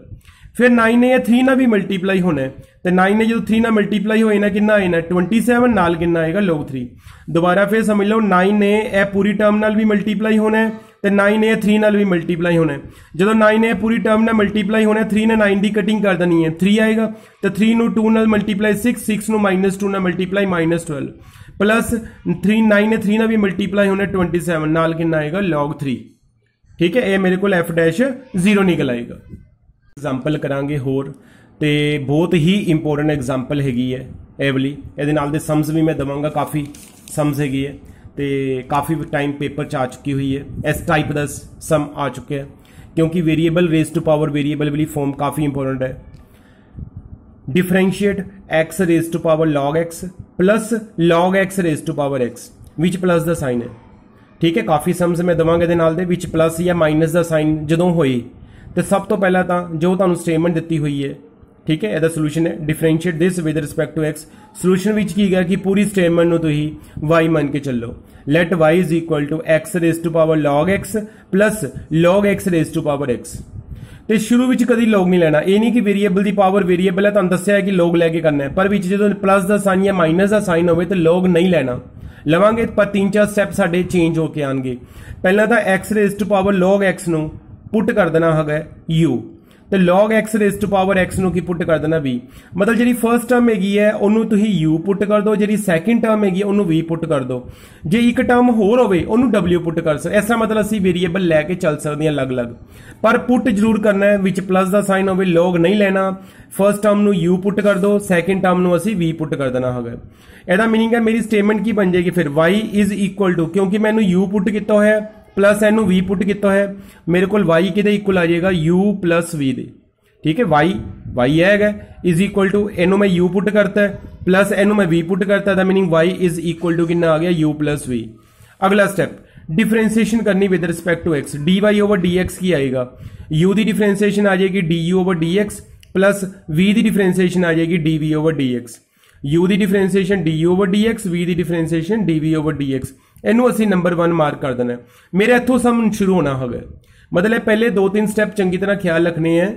ਫਿਰ 9 ਨੇ ਇਹ 3 ਨਾਲ ਵੀ ਮਲਟੀਪਲਾਈ ਹੋਣਾ ਤੇ 9 ਨੇ ਜਦੋਂ 3 ਨਾਲ ਮਲਟੀਪਲਾਈ ਹੋਏ ਨਾ ਕਿੰਨਾ ਆਏਗਾ 27 ਨਾਲ ਕਿੰਨਾ ਆਏਗਾ log 3 ਦੁਬਾਰਾ ਫਿਰ ਸਮਝ ਲਓ 9 ਨੇ ਇਹ ਪੂਰੀ ਟਰਮ ਨਾਲ ਵੀ ਮਲਟੀਪਲਾਈ ਹੋਣਾ ਹੈ ਤੇ 9 ਇਹ 3 ਨਾਲ ਵੀ ਮਲਟੀਪਲਾਈ ਹੋਣਾ ਜਦੋਂ 9 ਇਹ ਪੂਰੀ ਟਰਮ ਨਾਲ ਮਲਟੀਪਲਾਈ ਹੋਣਾ 3 ਨੇ 9 ਦੀ ਕਟਿੰਗ ਕਰ ਦੇਣੀ ਹੈ 3 ਆਏਗਾ ਤੇ 3 ਨੂੰ 2 ਨਾਲ ਮਲਟੀਪਲਾਈ 6 6 ਨੂੰ -2 ਨਾਲ ਮਲਟੀਪਲਾਈ -12 ਪਲੱਸ 3 9 ਨੇ 3 ਨਾਲ ਵੀ ਮਲਟੀਪਲਾਈ ਹੋਣਾ 27 ਨਾਲ ਕਿੰਨਾ ਆਏਗਾ log 3 ਠੀਕ ਹੈ ਇਹ ਮੇਰੇ ਕੋਲ f' 0 ਨਿਕਲ ਆਏਗਾ ਐਗਜ਼ਾਮਪਲ ਕਰਾਂਗੇ ਹੋਰ, ਤੇ ਬਹੁਤ ਹੀ ਇੰਪੋਰਟੈਂਟ ਐਗਜ਼ਾਮਪਲ ਹੈਗੀ ਹੈ ਇਹ ਵਾਲੀ ਇਹਦੇ ਨਾਲ ਦੇ ਸਮਸ ਵੀ ਮੈਂ ਦਵਾਂਗਾ, ਕਾਫੀ ਸਮਸ ਹੈਗੀ ਹੈ, ਤੇ ਕਾਫੀ ਟਾਈਮ ਪੇਪਰ ਚ ਆ ਚੁੱਕੀ ਹੋਈ ਹੈ। ਇਸ ਟਾਈਪ ਦਾ ਸਮ ਆ ਚੁੱਕਿਆ ਕਿਉਂਕਿ variable raise to power variable ਵਾਲੀ ਫਾਰਮ ਕਾਫੀ ਇੰਪੋਰਟੈਂਟ ਹੈ। Differentiate x raised to power log x plus log x raised to power x ਵਿੱਚ ਪਲੱਸ ਦਾ ਸਾਈਨ ਹੈ। ਠੀਕ ਹੈ, ਕਾਫੀ ਸਮਸ ਮੈਂ ਦਵਾਂਗਾ ਇਹਦੇ ਨਾਲ ਦੇ ਵਿੱਚ ਪਲੱਸ ਜਾਂ ਮਾਈਨਸ ਦਾ ਸਾਈਨ ਜਦੋਂ ਹੋਏ। ਤੇ ਸਭ ਤੋਂ ਪਹਿਲਾਂ ਤਾਂ ਜੋ ਤੁਹਾਨੂੰ ਸਟੇਟਮੈਂਟ ਦਿੱਤੀ ਹੋਈ ਹੈ, ਠੀਕ ਹੈ, ਇਹਦਾ ਸੋਲੂਸ਼ਨ ਹੈ differentiate this with respect to x solution ਵਿੱਚ ਕੀ ਗਿਆ ਕਿ ਪੂਰੀ ਸਟੇਟਮੈਂਟ ਨੂੰ ਤੁਸੀਂ y ਮੰਨ ਕੇ ਚੱਲੋ। Let y is equal to x raised to power log x plus log x raised to power x ਤੇ ਸ਼ੁਰੂ ਵਿੱਚ ਕਦੀ ਲੌਗ ਨਹੀਂ ਲੈਣਾ। ਇਹ ਨਹੀਂ ਕਿ ਵੇਰੀਏਬਲ ਦੀ ਪਾਵਰ ਵੇਰੀਏਬਲ ਹੈ, ਤੁਹਾਨੂੰ ਦੱਸਿਆ ਹੈ ਕਿ ਲੌਗ ਲੈ ਕੇ ਕਰਨਾ ਹੈ। ਪਰ ਵਿੱਚ ਜਦੋਂ ਪਲੱਸ ਦਾ ਸਾਈਨ ਜਾਂ ਮਾਈਨਸ ਦਾ ਸਾਈਨ ਹੋਵੇ ਤਾਂ ਲੌਗ ਨਹੀਂ ਲੈਣਾ। ਲਵਾਂਗੇ, ਪਰ ਤਿੰਨ ਚਾਰ ਸਟੈਪ ਸਾਡੇ ਚੇਂਜ ਹੋ ਕੇ ਆਣਗੇ ਪਹਿਲਾਂ ਤਾਂ x raise to power log x ਨੂੰ ਪੁੱਟ ਕਰ ਦੇਣਾ ਹੈਗਾ u ਤੇ log x raise to power x ਨੂੰ ਕੀ ਪੁੱਟ ਕਰ ਦੇਣਾ v ਮਤਲਬ ਜਿਹੜੀ ਫਰਸਟ ਟਰਮ ਹੈਗੀ ਹੈ, ਉਹਨੂੰ ਤੁਸੀਂ u ਪੁੱਟ ਕਰ ਦਿਓ ਜਿਹੜੀ ਸੈਕਿੰਡ ਟਰਮ ਹੈਗੀ ਉਹਨੂੰ v ਪੁੱਟ ਕਰ ਦਿਓ ਜੇ ਇੱਕ ਟਰਮ ਹੋਰ ਹੋਵੇ, ਉਹਨੂੰ w ਪੁੱਟ ਕਰ ਸਕਦੇ। ਤਰ੍ਹਾਂ ਮਤਲਬ ਅਸੀਂ ਵੇਰੀਏਬਲ ਲੈ ਕੇ ਚੱਲ ਸਕਦੇ ਹਾਂ ਅਲੱਗ-ਅਲੱਗ। ਪਰ ਪੁੱਟ ਜ਼ਰੂਰ ਕਰਨਾ ਹੈ, ਵਿੱਚ ਪਲੱਸ ਦਾ ਸਾਈਨ ਹੋਵੇ, log ਨਹੀਂ ਲੈਣਾ। ਫਰਸਟ ਟਰਮ ਨੂੰ u ਪੁੱਟ ਕਰ ਦਿਓ ਸੈਕਿੰਡ ਟਰਮ ਨੂੰ ਅਸੀਂ v ਪੁੱਟ ਕਰ ਦੇਣਾ ਹੋਗਾ। ਇਹਦਾ ਮੀਨਿੰਗ ਹੈ, ਮੇਰੀ ਸਟੇਟਮੈਂਟ ਕੀ ਬਣ ਜਾਏਗੀ ਫਿਰ? y ਟੂ ਕਿਉਂਕਿ ਮੈਨੂੰ u ਪੁੱਟ ਕੀਤਾ ਹੋਇਆ ਹੈ ਪਲੱਸ ਇਹਨੂੰ v ਪੁੱਟ ਕੀਤਾ ਹੋਇਆ ਮੇਰੇ ਕੋਲ y ਕਿਹਦੇ ਇਕੁਅਲ ਆ ਜਾਏਗਾ u v ਦੇ ਠੀਕ ਹੈ y y ਹੈਗਾ ਇਜ਼ ਇਕੁਅਲ ਟੂ ਇਹਨੂੰ ਮੈਂ u ਪੁੱਟ ਕਰਤਾ ਹੈ ਪਲੱਸ ਇਹਨੂੰ ਮੈਂ v ਪੁੱਟ ਕਰਤਾ ਦਾ meaning y is equal to ਕਿੰਨਾ ਆ ਗਿਆ u v ਅਗਲਾ ਸਟੈਪ डिफरेंशिएशन करनी with respect to X D Y over D X की आएगा u ਦੀ डिफरेंशिएशन आ जाएगी D U over D X plus v ਦੀ डिफरेंशिएशन आ जाएगी D V over D X u ਦੀ differentiation D U over D X v ਦੀ differentiation D V over D X ਇਹਨੂੰ ਅਸੀਂ number 1 mark ਕਰ ਦੇਣਾ ਮੇਰੇ ਇੱਥੋਂ ਸਮ ਸ਼ੁਰੂ ਹੋਣਾ ਹੋਵੇ। ਮਤਲਬ ਪਹਿਲੇ ਦੋ ਤਿੰਨ ਸਟੈਪ ਚੰਗੀ ਤਰ੍ਹਾਂ ਖਿਆਲ ਰੱਖਣੇ ਹੈ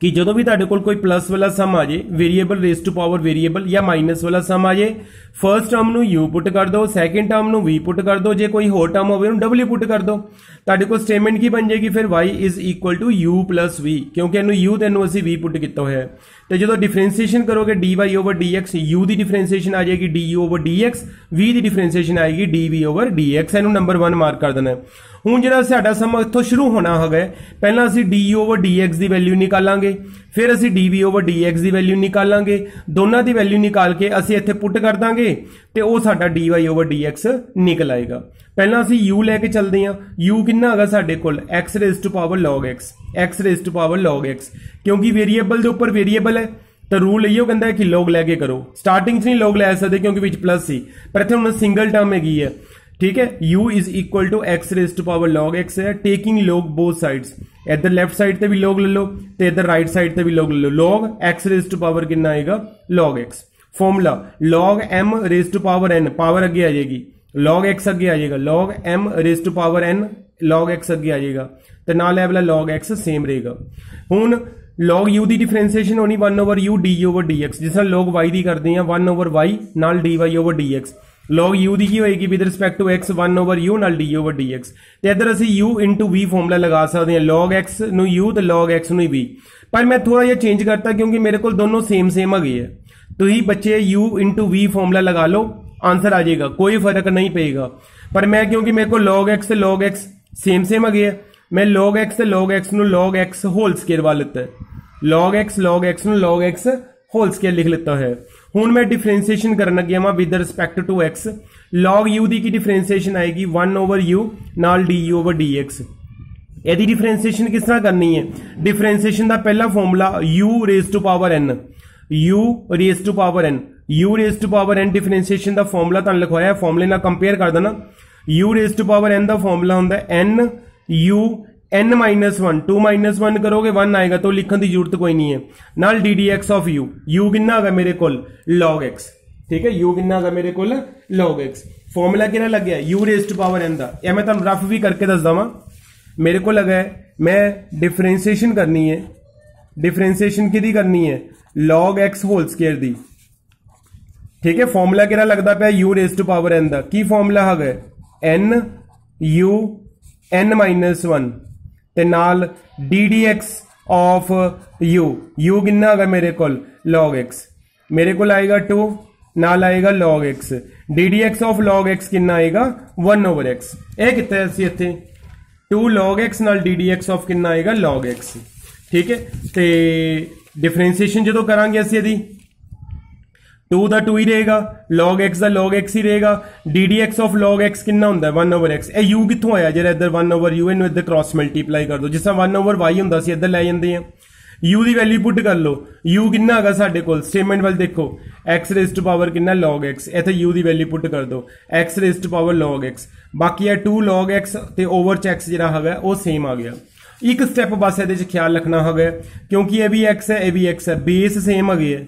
ਕਿ ਜਦੋਂ ਵੀ ਤੁਹਾਡੇ ਕੋਲ ਕੋਈ ਪਲੱਸ ਵਾਲਾ ਸਮ ਆ ਜੇ variable raise to power variable ਜਾਂ ਮਾਈਨਸ ਵਾਲਾ ਸਮ ਆ ਜੇ ਫਰਸਟ ਟਰਮ ਨੂੰ u ਪੁੱਟ ਕਰ ਦਿਓ ਸੈਕਿੰਡ ਟਰਮ ਨੂੰ v ਪੁੱਟ ਕਰ ਦਿਓ, ਜੇ ਕੋਈ ਹੋਰ ਟਰਮ ਹੋਵੇ, ਉਹਨੂੰ w ਪੁੱਟ ਕਰ ਦਿਓ। ਤੁਹਾਡੇ ਕੋਲ ਸਟੇਟਮੈਂਟ ਕੀ ਬਣ ਜਾਏਗੀ ਫਿਰ y u v, ਕਿਉਂਕਿ ਇਹਨੂੰ u ਤੇ ਇਹਨੂੰ ਅਸੀਂ v ਪੁੱਟ ਕੀਤਾ ਹੋਇਆ ਹੈ। ਤੇ ਜਦੋਂ ਡਿਫਰੈਂਸ਼ੀਏਸ਼ਨ ਕਰੋਗੇ dy dx, u ਦੀ ਡਿਫਰੈਂਸ਼ੀਏਸ਼ਨ ਆ ਜਾਏਗੀ du dx, v ਦੀ ਡਿਫਰੈਂਸ਼ੀਏਸ਼ਨ ਆਏਗੀ dv dx ਇਹਨੂੰ ਨੰਬਰ 1 ਮਾਰਕ ਕਰ ਦੇਣਾ ਹੁਣ ਜਿਹੜਾ ਸਾਡਾ ਸਮਾਂ ਇੱਥੋਂ ਸ਼ੁਰੂ ਹੋਣਾ ਹੈਗਾ ਪਹਿਲਾਂ ਅਸੀਂ du dx ਦੀ ਵੈਲਿਊ ਨਿਕਾਲਾਂਗੇ। ਫਿਰ ਅਸੀਂ dv dx ਦੀ ਵੈਲਿਊ ਨਿਕਾਲਾਂਗੇ। ਦੋਨਾਂ ਦੀ ਵੈਲਿਊ ਨਿਕਾਲ ਕੇ ਅਸੀਂ ਇੱਥੇ ਪੁੱਟ ਕਰ ਦਾਂਗੇ ਤੇ ਉਹ ਸਾਡਾ dy dx ਨਿਕਲ ਆਏਗਾ। ਪਹਿਲਾਂ ਅਸੀਂ u ਲੈ ਕੇ ਚੱਲਦੇ ਹਾਂ। u ਕਿੰਨਾ ਹੈਗਾ ਸਾਡੇ ਕੋਲ? x raise to power log x x raise to power log x ਕਿਉਂਕਿ ਵੇਰੀਏਬਲ ਦੇ ਉੱਪਰ ਵੇਰੀਏਬਲ ਹੈ, ਤਾਂ ਰੂਲ ਇਹੋ ਕਹਿੰਦਾ ਹੈ ਕਿ log ਲੈ ਕੇ ਕਰੋ। ਸਟਾਰਟਿੰਗ 'ਚ ਨਹੀਂ log ਲੈ ਸਕਦੇ ਕਿਉਂਕਿ ਵਿੱਚ ਪਲੱਸ ਸੀ। ਪਰ ਇੱਥੇ ਹੁਣ ਸਿੰਗਲ ਟਰਮ ਹੈਗੀ ਹੈ। ਠੀਕ ਹੈ u is equal to x raised to power log x ਹੈ ਟੇਕਿੰਗ log both sides ਇੱਧਰ ਲੈਫਟ ਸਾਈਡ ਤੇ ਵੀ log ਲੈ ਲਓ ਤੇ ਇੱਧਰ ਰਾਈਟ ਸਾਈਡ ਤੇ ਵੀ log ਲੈ ਲਓ log x raised to power ਕਿੰਨਾ ਆਏਗਾ log x formula log m raised to power n power ਅੱਗੇ ਆ ਜਾਏਗੀ log x ਅੱਗੇ ਆ ਜਾਏਗਾ log m raised to power n log x ਅੱਗੇ ਆ ਜਾਏਗਾ ਤੇ ਨਾਲ ਇਹ ਵਾਲਾ log x ਸੇਮ ਰਹੇਗਾ ਹੁਣ log u ਦੀ ਡਿਫਰੈਂਸ਼ੀਏਸ਼ਨ ਹੋਣੀ 1 over u du over dx ਜਿਸ ਤਰ੍ਹਾਂ log y ਦੀ ਕਰਦੇ ਆ 1 over y ਨਾਲ dy over dx log u ਦੀ ਕੀ ਹੋਏਗੀ with respect to x 1 over u ਨਾਲ d over dx. ਤੇ ਇੱਧਰ ਅਸੀਂ u v ਫਾਰਮੂਲਾ ਲਗਾ ਸਕਦੇ ਹਾਂ log x ਨੂੰ u ਤੇ log x ਨੂੰ v. ਪਰ ਮੈਂ ਥੋੜਾ ਜਿਹਾ ਚੇਂਜ ਕਰਤਾ ਕਿਉਂਕਿ ਮੇਰੇ ਕੋਲ ਦੋਨੋਂ ਸੇਮ ਸੇਮ ਹੈਗੇ ਆ ਤੁਸੀਂ ਬੱਚੇ u v ਫਾਰਮੂਲਾ ਲਗਾ ਲਓ ਆਨਸਰ ਆ ਜਾਏਗਾ ਕੋਈ ਫ਼ਰਕ ਨਹੀਂ ਪਏਗਾ ਪਰ ਮੈਂ ਕਿਉਂਕਿ ਮੇਰੇ ਕੋਲ log x ਤੇ log x ਸੇਮ ਸੇਮ ਹੈਗੇ ਆ ਮੈਂ log x ਤੇ log x ਨੂੰ log x ਹੋਲ ਸਕੁਅਰ ਵਾ ਲਿੱਤਾ ਹੈ log x log x ਨੂੰ log x ਹੋਲ ਸਕੁਅਰ ਲਿਖ ਲਿੱਤਾ ਹੈ ਹੁਣ ਮੈਂ ਡਿਫਰੈਂਸ਼ੀਏਸ਼ਨ ਕਰਨ ਲੱਗਿਆ ਮੈਂ with respect to x log u ਦੀ ਕੀ ਡਿਫਰੈਂਸ਼ੀਏਸ਼ਨ ਆਏਗੀ? 1 ਓਵਰ u, ਨਾਲ du over dx ਇਹਦੀ ਡਿਫਰੈਂਸ਼ੀਏਸ਼ਨ ਕਿਸ ਤਰ੍ਹਾਂ ਕਰਨੀ ਹੈ? ਡਿਫਰੈਂਸ਼ੀਏਸ਼ਨ ਦਾ ਪਹਿਲਾ formula u raised to power n u raised to power n u raised to power n differentiation the formula ਤੁਹਾਨੂੰ ਲਿਖਵਾਇਆ। ਫਾਰਮੂਲੇ ਨਾਲ ਕੰਪੇਅਰ ਕਰ ਦੇਣਾ। u raised to power n ਦਾ ਫਾਰਮੂਲਾ ਹੁੰਦਾ n, u n 1 2 1 ਕਰੋਗੇ 1 ਆਏਗਾ ਤਾਂ ਲਿਖਣ ਦੀ ਜ਼ਰੂਰਤ ਕੋਈ ਨਹੀਂ ਹੈ। ਨਾਲ ddx of u u ਕਿੰਨਾ ਹੈਗਾ ਮੇਰੇ ਕੋਲ? Log x ਠੀਕ ਹੈ, u ਕਿੰਨਾ ਹੈਗਾ ਮੇਰੇ ਕੋਲ? Log x ਫਾਰਮੂਲਾ ਕਿਹੜਾ ਲੱਗਿਆ? U raised to power n ਦਾ। ਇਹ ਮੈਂ ਤੁਹਾਨੂੰ ਰਫ ਵੀ ਕਰਕੇ ਦੱਸ ਦਵਾਂ ਮੇਰੇ ਕੋਲ ਲਗਾ ਮੈਂ ਡਿਫਰੈਂਸ਼ੀਏਸ਼ਨ ਕਰਨੀ ਹੈ। ਡਿਫਰੈਂਸ਼ੀਏਸ਼ਨ ਕਿਹਦੀ ਕਰਨੀ ਹੈ? Log x ਹੋਲ ਸਕੁਅਰ ਦੀ। ਠੀਕ ਹੈ ਫਾਰਮੂਲਾ ਕਿਹੜਾ ਲੱਗਦਾ ਪਿਆ? U raised to power n ਦਾ। ਕੀ ਫਾਰਮੂਲਾ ਹੈਗਾ n, u, n 1 ਤੇ ਨਾਲ ddx of u. U ਕਿੰਨਾ ਹੈਗਾ ਮੇਰੇ ਕੋਲ? log x. ਮੇਰੇ ਕੋਲ ਆਏਗਾ 2 ਨਾਲ ਆਏਗਾ log x. Ddx of log x ਕਿੰਨਾ ਆਏਗਾ? 1 ਓਵਰ x. ਇਹ ਕਿੱਥੇ ਅਸੀਂ ਇੱਥੇ? 2 log x ਨਾਲ ddx of ਕਿੰਨਾ ਆਏਗਾ? log x. ਠੀਕ ਹੈ? ਤੇ ਡਿਫਰੈਂਸ਼ੀਏਸ਼ਨ ਜਦੋਂ ਕਰਾਂਗੇ ਅਸੀਂ ਇਹਦੀ? 2 ਦਾ 2 ਹੀ ਰਹੇਗਾ, log x ਦਾ log x ਹੀ ਰਹੇਗਾ ddx of log x ਕਿੰਨਾ ਹੁੰਦਾ? ਹੈ 1 over x ਇਹ u ਕਿੱਥੋਂ ਆਇਆ? ਜਿਹੜਾ ਇੱਧਰ 1 over u, ਇਹਨੂੰ ਇੱਧਰ ਕ੍ਰਾਸ ਮਲਟੀਪਲਾਈ ਕਰ ਦਿਓ। ਜਿਸ ਤਰ੍ਹਾਂ 1 over y ਹੁੰਦਾ ਸੀ, ਇੱਧਰ ਲੈ ਜਾਂਦੇ ਆ। u ਦੀ ਵੈਲਿਊ ਪੁੱਟ ਕਰ ਲਓ। u ਕਿੰਨਾ ਹੈਗਾ ਸਾਡੇ ਕੋਲ? ਸਟੇਟਮੈਂਟ ਵੱਲ ਦੇਖੋ। x ਰੇਜ ਟੂ ਪਾਵਰ ਕਿੰਨਾ? log x ਇੱਥੇ u ਦੀ ਵੈਲਿਊ ਪੁੱਟ ਕਰ ਦਿਓ। x raise to power log x ਬਾਕੀ ਇਹ 2 log x ਤੇ ਓਵਰ ਚ x ਜਿਹੜਾ ਹੈਗਾ, ਉਹ ਸੇਮ ਆ ਗਿਆ। ਇੱਕ ਸਟੈਪ ਬਸ ਇਹਦੇ 'ਚ ਖਿਆਲ ਰੱਖਣਾ ਹੈਗਾ, ਕਿਉਂਕਿ ਇਹ ਵੀ x ਹੈ, ਇਹ ਵੀ x ਹੈ। ਬੇਸ ਸੇਮ ਹੈਗੇ ਹੈ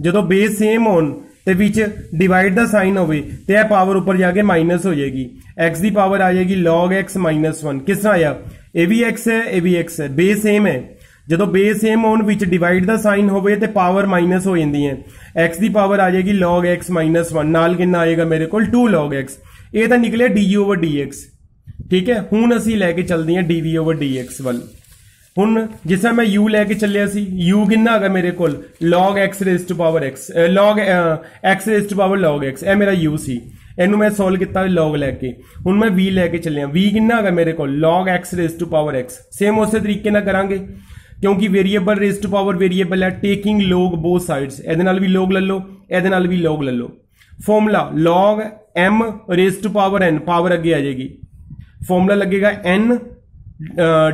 ਜਦੋਂ ਬੇਸ ਸੇਮ ਹੋਣ ਤੇ ਵਿੱਚ ਡਿਵਾਈਡ ਦਾ ਸਾਈਨ ਹੋਵੇ ਤੇ ਇਹ ਪਾਵਰ ਉੱਪਰ ਜਾ ਕੇ ਮਾਈਨਸ ਹੋ ਜਾਏਗੀ। X ਦੀ ਪਾਵਰ ਆ ਜਾਏਗੀ log x 1 ਕਿਸ ਤਰ੍ਹਾਂ ਆਇਆ ਇਹ ਵੀ x ਹੈ, ਇਹ ਵੀ x ਹੈ। ਬੇਸ ਸੇਮ ਹੈ। ਜਦੋਂ ਬੇਸ ਸੇਮ ਹੋਣ ਵਿੱਚ ਡਿਵਾਈਡ ਦਾ ਸਾਈਨ ਹੋਵੇ ਤੇ ਪਾਵਰ ਮਾਈਨਸ ਹੋ ਜਾਂਦੀ ਹੈ। X ਦੀ ਪਾਵਰ ਆ ਜਾਏਗੀ log x 1 ਨਾਲ ਕਿੰਨਾ ਆਏਗਾ ਮੇਰੇ ਕੋਲ? 2 log x ਇਹ ਤਾਂ ਨਿਕਲਿਆ du dx ਠੀਕ ਹੈ? ਹੁਣ ਅਸੀਂ ਲੈ ਕੇ ਚੱਲਦੇ ਹਾਂ dv dx ਵੱਲ। ਹੁਣ ਜਿਸ ਤਰ੍ਹਾਂ ਮੈਂ u ਲੈ ਕੇ ਚੱਲਿਆ ਸੀ u ਕਿੰਨਾ ਹੈਗਾ ਮੇਰੇ ਕੋਲ? Log x raised to power x uh log uh, x raised to power log x ਇਹ ਮੇਰਾ u ਸੀ। ਇਹਨੂੰ ਮੈਂ ਸੋਲਵ ਕੀਤਾ log ਲੈ ਕੇ। ਹੁਣ ਮੈਂ v ਲੈ ਕੇ ਚੱਲਿਆ। V ਕਿੰਨਾ ਹੈਗਾ ਮੇਰੇ ਕੋਲ? Log x raised to power x same ਉਸੇ ਤਰੀਕੇ ਨਾਲ ਕਰਾਂਗੇ ਕਿਉਂਕਿ variable raised to power variable ਹੈ ਟੇਕਿੰਗ log both sides ਇਹਦੇ ਨਾਲ ਵੀ log ਲੈ ਲਓ ਇਹਦੇ ਨਾਲ ਵੀ log ਲੈ ਲਓ। Formula log m raised to power n power ਅੱਗੇ ਆ ਜਾਏਗੀ। ਫਾਰਮੂਲਾ ਲੱਗੇਗਾ n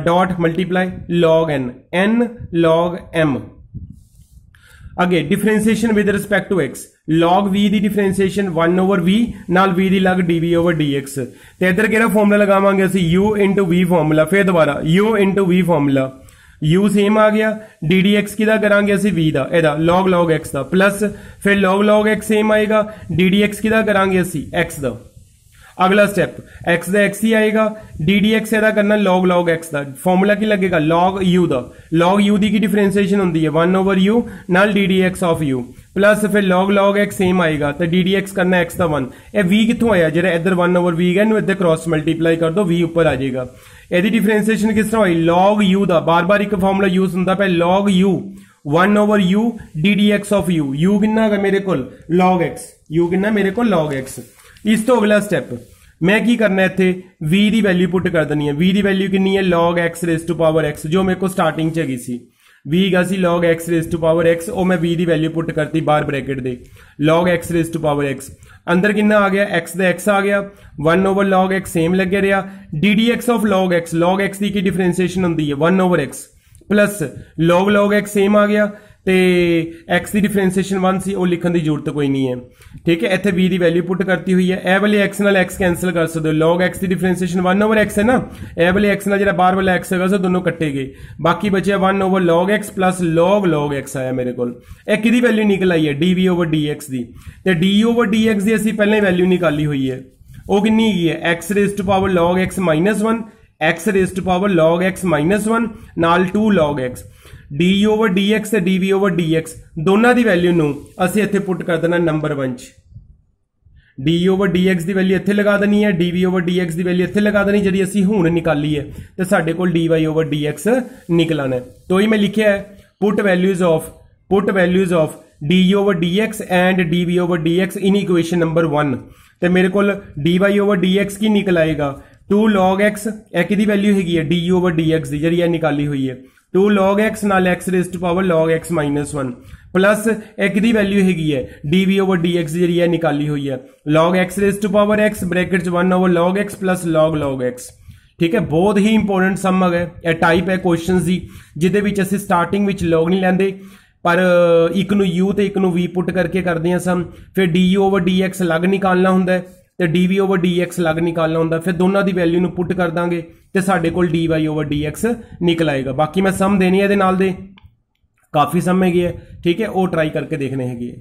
dot multiply log n n log m. ਅੱਗੇ differentiation with respect to x. Log v ਦੀ ਡਿਫਰੈਂਸ਼ੀਏਸ਼ਨ 1 ਓਵਰ v, ਨਾਲ v ਦੀ ਲੱਗ dv over dx. ਤੇ ਇੱਧਰ ਕਿਹੜਾ ਫਾਰਮੂਲਾ ਲਗਾਵਾਂਗੇ ਅਸੀਂ? u into v ਫਾਰਮੂਲਾ ਫਿਰ ਦੁਬਾਰਾ। u into v formula u same ਆ ਗਿਆ। ddx ਕਿਹਦਾ ਕਰਾਂਗੇ ਅਸੀਂ? v ਦਾ। ਇਹਦਾ, log log x ਦਾ। ਪਲੱਸ ਫਿਰ log log x ਸੇਮ ਆਏਗਾ। ddx ਕਿਹਦਾ ਕਰਾਂਗੇ ਅਸੀਂ? x ਦਾ। ਅਗਲਾ ਸਟੈਪ x ਦਾ x ਹੀ ਆਏਗਾ ddx ਇਹਦਾ ਕਰਨਾ log log x ਦਾ ਫਾਰਮੂਲਾ ਕੀ ਲੱਗੇਗਾ log u ਦਾ log u ਦੀ ਕੀ ਡਿਫਰੈਂਸ਼ੀਏਸ਼ਨ ਹੁੰਦੀ ਹੈ 1 over u ਨਾਲ ddx of u ਪਲੱਸ ਫਿਰ log log x ਸੇਮ ਆਏਗਾ ਤੇ ddx ਕਰਨਾ x ਦਾ 1 ਇਹ v ਕਿੱਥੋਂ ਆਇਆ ਜਿਹੜਾ ਇੱਧਰ 1 over v ਹੈ ਇਹਨੂੰ ਇੱਧਰ ਕ੍ਰਾਸ ਮਲਟੀਪਲਾਈ ਕਰ ਦੋ v ਉੱਪਰ ਆ ਜਾਏਗਾ ਇਹਦੀ ਡਿਫਰੈਂਸ਼ੀਏਸ਼ਨ ਕਿਸ ਤਰ੍ਹਾਂ ਹੋਈ log u ਦਾ ਬਾਰ-ਬਾਰ ਇੱਕ ਫਾਰਮੂਲਾ ਯੂਜ਼ ਹੁੰਦਾ ਪਿਆ log u 1 over u ddx of u u ਕਿੰਨਾ ਹੈਗਾ ਮੇਰੇ ਕੋਲ log x u ਕਿੰਨਾ ਮੇਰੇ ਕੋਲ log x ਇਸ ਤੋਂ ਅਗਲਾ ਸਟੈਪ ਮੈਂ ਕੀ ਕਰਨਾ ਇੱਥੇ? V ਦੀ ਵੈਲਿਊ ਪੁੱਟ ਕਰ ਦਨੀ ਹੈ। V ਦੀ ਵੈਲਿਊ ਕਿੰਨੀ ਹੈ? log x raised to power x, ਜੋ ਮੇਰੇ ਕੋਲ ਸਟਾਰਟਿੰਗ ਚ ਹੈਗੀ ਸੀ। V ਹੈਗਾ ਸੀ log x raised to power x, ਉਹ ਮੈਂ v ਦੀ ਵੈਲਿਊ ਪੁੱਟ ਕਰਤੀ ਬਾਹਰ ਬ੍ਰੈਕਟ ਦੇ। log x raised to power x ਅੰਦਰ ਕਿੰਨਾ ਆ ਗਿਆ? x ਦਾ x ਆ ਗਿਆ। 1 over log x ਸੇਮ ਲੱਗਿਆ ਰਿਹਾ। ddx of log x log x ਦੀ ਕੀ ਡਿਫਰੈਂਸ਼ੀਏਸ਼ਨ ਹੁੰਦੀ ਹੈ? 1 over x plus log log x same ਆ ਗਿਆ। ਤੇ x ਦੀ ਡਿਫਰੈਂਸ਼ੀਏਸ਼ਨ 1 ਸੀ, ਉਹ ਲਿਖਣ ਦੀ ਜ਼ਰੂਰਤ ਕੋਈ ਨਹੀਂ ਹੈ। ਠੀਕ ਹੈ? ਇੱਥੇ v ਦੀ ਵੈਲਿਊ ਪੁੱਟ ਕਰਤੀ ਹੋਈ ਹੈ। ਇਹ ਵਾਲੇ x ਨਾਲ x ਕੈਨਸਲ ਕਰ ਸਕਦੇ ਹੋ। log x ਦੀ ਡਿਫਰੈਂਸ਼ੀਏਸ਼ਨ 1 ਓਵਰ x ਹੈ ਨਾ? ਇਹ ਵਾਲੇ x ਨਾਲ ਜਿਹੜਾ ਬਾਹਰ ਵਾਲਾ x ਹੈਗਾ, ਸੋ ਦੋਨੋਂ ਕੱਟੇ ਗਏ। ਬਾਕੀ ਬਚਿਆ 1 over log x plus log log x ਆਇਆ ਮੇਰੇ ਕੋਲ। ਇਹ ਕਿਹਦੀ ਵੈਲਿਊ ਨਿਕਲ ਆਈ ਹੈ? Dv over dx ਦੀ। ਤੇ d over dx ਦੀ ਅਸੀਂ ਪਹਿਲਾਂ ਹੀ ਵੈਲਿਊ ਨਿਕਾਲੀ ਹੋਈ ਹੈ। ਉਹ ਕਿੰਨੀ ਹੈਗੀ ਹੈ? X raise to power log x minus 1 x raise to power log x minus 1 ਨਾਲ 2 log x du over dx ਤੇ dv ਓਵਰ dx ਦੋਨਾਂ ਦੀ ਵੈਲਿਊ ਨੂੰ ਅਸੀਂ ਇੱਥੇ ਪੁੱਟ ਕਰ ਦੇਣਾ ਨੰਬਰ 1 'ਚ d ਓਵਰ dx ਦੀ ਵੈਲਿਊ ਇੱਥੇ ਲਗਾ ਦੇਣੀ ਹੈ dv ਓਵਰ dx ਦੀ ਵੈਲਿਊ ਇੱਥੇ ਲਗਾ ਦੇਣੀ ਜਿਹੜੀ ਅਸੀਂ ਹੁਣ ਨਿਕਾਲੀ ਹੈ ਤੇ ਸਾਡੇ ਕੋਲ dy ਓਵਰ dx ਨਿਕਲਣਾ ਹੈ ਤੋਂ ਹੀ ਮੈਂ ਲਿਖਿਆ ਹੈ put values of put values of d over dx and dv over dx in equation number 1 ਤੇ ਮੇਰੇ ਕੋਲ dy ਓਵਰ dx ਕੀ ਨਿਕਲ ਆਏਗਾ 2 log x ਇਹ ਕਿਹਦੀ ਵੈਲਿਊ ਹੈਗੀ ਹੈ d ਓਵਰ dx ਦੀ ਜਿਹੜੀ ਇਹ ਨਿਕਾਲੀ ਹੋਈ ਹੈ 2 log x ਨਾਲ x raised to power log x minus 1 plus ਇਹ ਕਿਹਦੀ ਵੈਲਿਊ ਹੈਗੀ ਹੈ, dv over dx ਦੀ ਜਿਹੜੀ ਹੈ, ਨਿਕਾਲੀ ਹੋਈ ਹੈ। Log x raised to power x bracket ਚ 1 over log x plus log log x ਠੀਕ ਹੈ, ਬਹੁਤ ਹੀ ਇੰਪੋਰਟੈਂਟ ਸਮ ਹੈ। ਇਹ ਟਾਈਪ ਹੈ ਕੁਐਸਚਨਸ ਦੀ, ਜਿਹਦੇ ਵਿੱਚ ਅਸੀਂ ਸਟਾਰਟਿੰਗ ਵਿੱਚ log ਨਹੀਂ ਲੈਂਦੇ। ਪਰ, ਇੱਕ ਨੂੰ u ਤੇ ਇੱਕ ਨੂੰ v ਪੁੱਟ ਕਰਕੇ ਕਰਦੇ ਹਾਂ ਸਮ ਫਿਰ du over dx ਅਲੱਗ ਨਿਕਾਲਣਾ ਹੁੰਦਾ ਹੈ। ਤੇ dv over dx ਅਲੱਗ ਨਿਕਾਲਣਾ ਹੁੰਦਾ, ਫਿਰ ਦੋਨਾਂ ਦੀ ਵੈਲਿਊ ਨੂੰ ਪੁੱਟ ਕਰ ਦਾਂਗੇ ਤੇ ਸਾਡੇ ਕੋਲ dy over dx ਨਿਕਲ ਆਏਗਾ। ਬਾਕੀ ਮੈਂ ਸਮ ਦੇਣੀ ਹੈ ਇਹਦੇ ਨਾਲ ਦੇ। ਕਾਫੀ ਸਮ ਹੈਗੇ ਹੈ, ਠੀਕ ਹੈ? ਉਹ ਟਰਾਈ ਕਰਕੇ ਦੇਖਣੇ ਹੈਗੇ ਹੈ।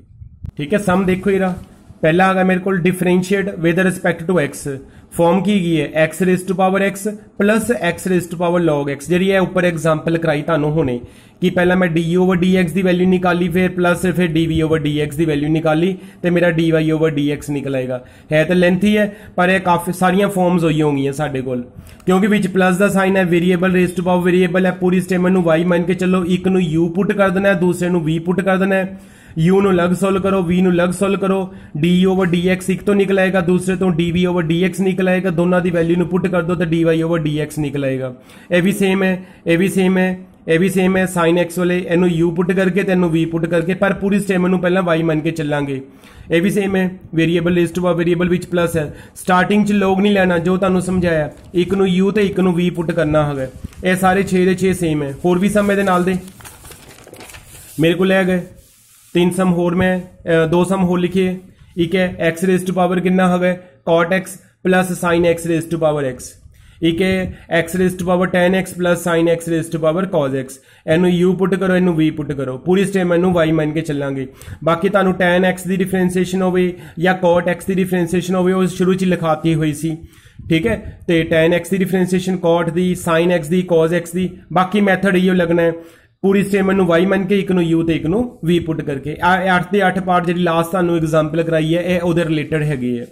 ਠੀਕ ਹੈ? ਸਮ ਦੇਖੋ ਇਹਦਾ ਪਹਿਲਾ ਆ ਗਿਆ ਮੇਰੇ ਕੋਲ differentiate with respect to x form ਕੀ ਗਈ ਹੈ? X raised to power x plus x raised to power log x ਜਿਹੜੀ ਹੈ ਉੱਪਰ ਐਗਜ਼ਾਮਪਲ ਕਰਾਈ ਤੁਹਾਨੂੰ ਹੁਣੇ ਕਿ ਪਹਿਲਾਂ ਮੈਂ du over dx ਦੀ ਵੈਲਿਊ ਨਿਕਾਲੀ, ਫਿਰ ਪਲੱਸ ਫਿਰ dv over dx ਦੀ ਵੈਲਿਊ ਨਿਕਾਲੀ ਤੇ ਮੇਰਾ dy ਓਵਰ dx ਨਿਕਲ ਆਏਗਾ। ਹੈ ਤਾਂ ਲੈਂਥੀ ਹੈ, ਪਰ ਇਹ ਕਾਫੀ ਸਾਰੀਆਂ ਫਾਰਮਸ ਹੋਈ ਹੋਣਗੀਆਂ ਸਾਡੇ ਕੋਲ। ਕਿਉਂਕਿ ਵਿੱਚ ਪਲੱਸ ਦਾ ਸਾਈਨ ਹੈ variable raise to power variable ਹੈ, ਪੂਰੀ ਸਟੇਟਮੈਂਟ ਨੂੰ y ਮੰਨ ਕੇ ਚੱਲੋ, ਇੱਕ ਨੂੰ u ਪੁੱਟ ਕਰ ਦੇਣਾ ਹੈ, ਦੂਸਰੇ ਨੂੰ v ਪੁੱਟ ਕਰ ਦੇਣਾ ਹੈ। U ਨੂੰ ਅਲੱਗ ਸੋਲਵ ਕਰੋ v ਨੂੰ ਅਲੱਗ ਸੋਲਵ ਕਰੋ d over dx ਇੱਕ ਤੋਂ ਨਿਕਲ ਆਏਗਾ, ਦੂਸਰੇ ਤੋਂ dv over dx ਨਿਕਲ ਆਏਗਾ, ਦੋਨਾਂ ਦੀ ਵੈਲਿਊ ਨੂੰ ਪੁੱਟ ਕਰ ਦੋ ਤਾਂ dy over dx ਨਿਕਲ ਆਏਗਾ। ਇਹ ਵੀ ਸੇਮ ਹੈ, ਇਹ ਵੀ ਸੇਮ ਹੈ, ਇਹ ਵੀ ਸੇਮ ਹੈ, sin x ਵਾਲੇ ਇਹਨੂੰ u ਪੁੱਟ ਕਰਕੇ ਤੇ ਇਹਨੂੰ v ਪੁੱਟ ਕਰਕੇ, ਪਰ ਪੂਰੀ ਸਟੇਟਮੈਂਟ ਨੂੰ ਪਹਿਲਾਂ y ਮੰਨ ਕੇ ਚੱਲਾਂਗੇ। ਇਹ ਵੀ ਸੇਮ ਹੈ ਵੇਰੀਏਬਲ ਲਿਸਟ ਵਾ ਵੇਰੀਏਬਲ ਵਿੱਚ ਪਲੱਸ ਹੈ। ਸਟਾਰਟਿੰਗ ਚ ਲੋਗ ਨਹੀਂ ਲੈਣਾ, ਜੋ ਤੁਹਾਨੂੰ ਸਮਝਾਇਆ, ਇੱਕ ਨੂੰ u ਤੇ ਇੱਕ ਨੂੰ v ਪੁੱਟ ਕਰਨਾ ਹੈਗਾ। ਇਹ ਸਾਰੇ 6 ਦੇ 6 ਸੇਮ ਹੈ। ਹੋਰ ਵੀ ਸਮ ਇਹਦੇ ਨਾਲ ਦੇ। ਮੇਰੇ ਕੋਲ ਲੈ ਗਏ। ਤਿੰਨ ਸਮ ਹੋਰ ਮੈਂ ਦੋ ਸਮ ਹੋਰ ਲਿਖੇ। ਇੱਕ ਹੈ x ਰੇਜ਼ ਟੂ ਪਾਵਰ ਕਿੰਨਾ ਹੈਗਾ cot x sin x raise to power x ਇੱਕ ਹੈ x raise to power 10x sin x raise to power cos x ਇਹਨੂੰ u ਪੁੱਟ ਕਰੋ, ਇਹਨੂੰ v ਪੁੱਟ ਕਰੋ। ਪੂਰੀ ਸਟੇਪ ਇਹਨੂੰ y ਮੰਨ ਕੇ ਚੱਲਾਂਗੇ। ਬਾਕੀ ਤੁਹਾਨੂੰ tan x ਦੀ ਡਿਫਰੈਂਸ਼ੀਏਸ਼ਨ ਹੋਵੇ ਜਾਂ cot x ਦੀ ਡਿਫਰੈਂਸ਼ੀਏਸ਼ਨ ਹੋਵੇ, ਉਹ ਸ਼ੁਰੂ ਚ ਲਿਖਾਤੀ ਹੋਈ ਸੀ। ਠੀਕ ਹੈ? ਤੇ tan x ਦੀ ਡਿਫਰੈਂਸ਼ੀਏਸ਼ਨ cot ਦੀ, sin x ਦੀ, cos x ਦੀ। ਬਾਕੀ ਮੈਥਡ ਇਹੋ ਲੱਗਣਾ ਹੈ। ਪੂਰੀ ਸਟੇਟਮੈਂਟ ਨੂੰ y ਮੰਨ ਕੇ ਇੱਕ ਨੂੰ u ਤੇ ਇੱਕ ਨੂੰ v ਪੁੱਟ ਕਰਕੇ। ਆ 8 ਦੇ 8 ਪਾਰਟ ਜਿਹੜੀ ਲਾਸਟ ਤੁਹਾਨੂੰ ਐਗਜ਼ਾਮਪਲ ਕਰਾਈ ਹੈ, ਇਹ ਉਹਦੇ ਰਿਲੇਟਡ ਹੈਗੀ ਹੈ।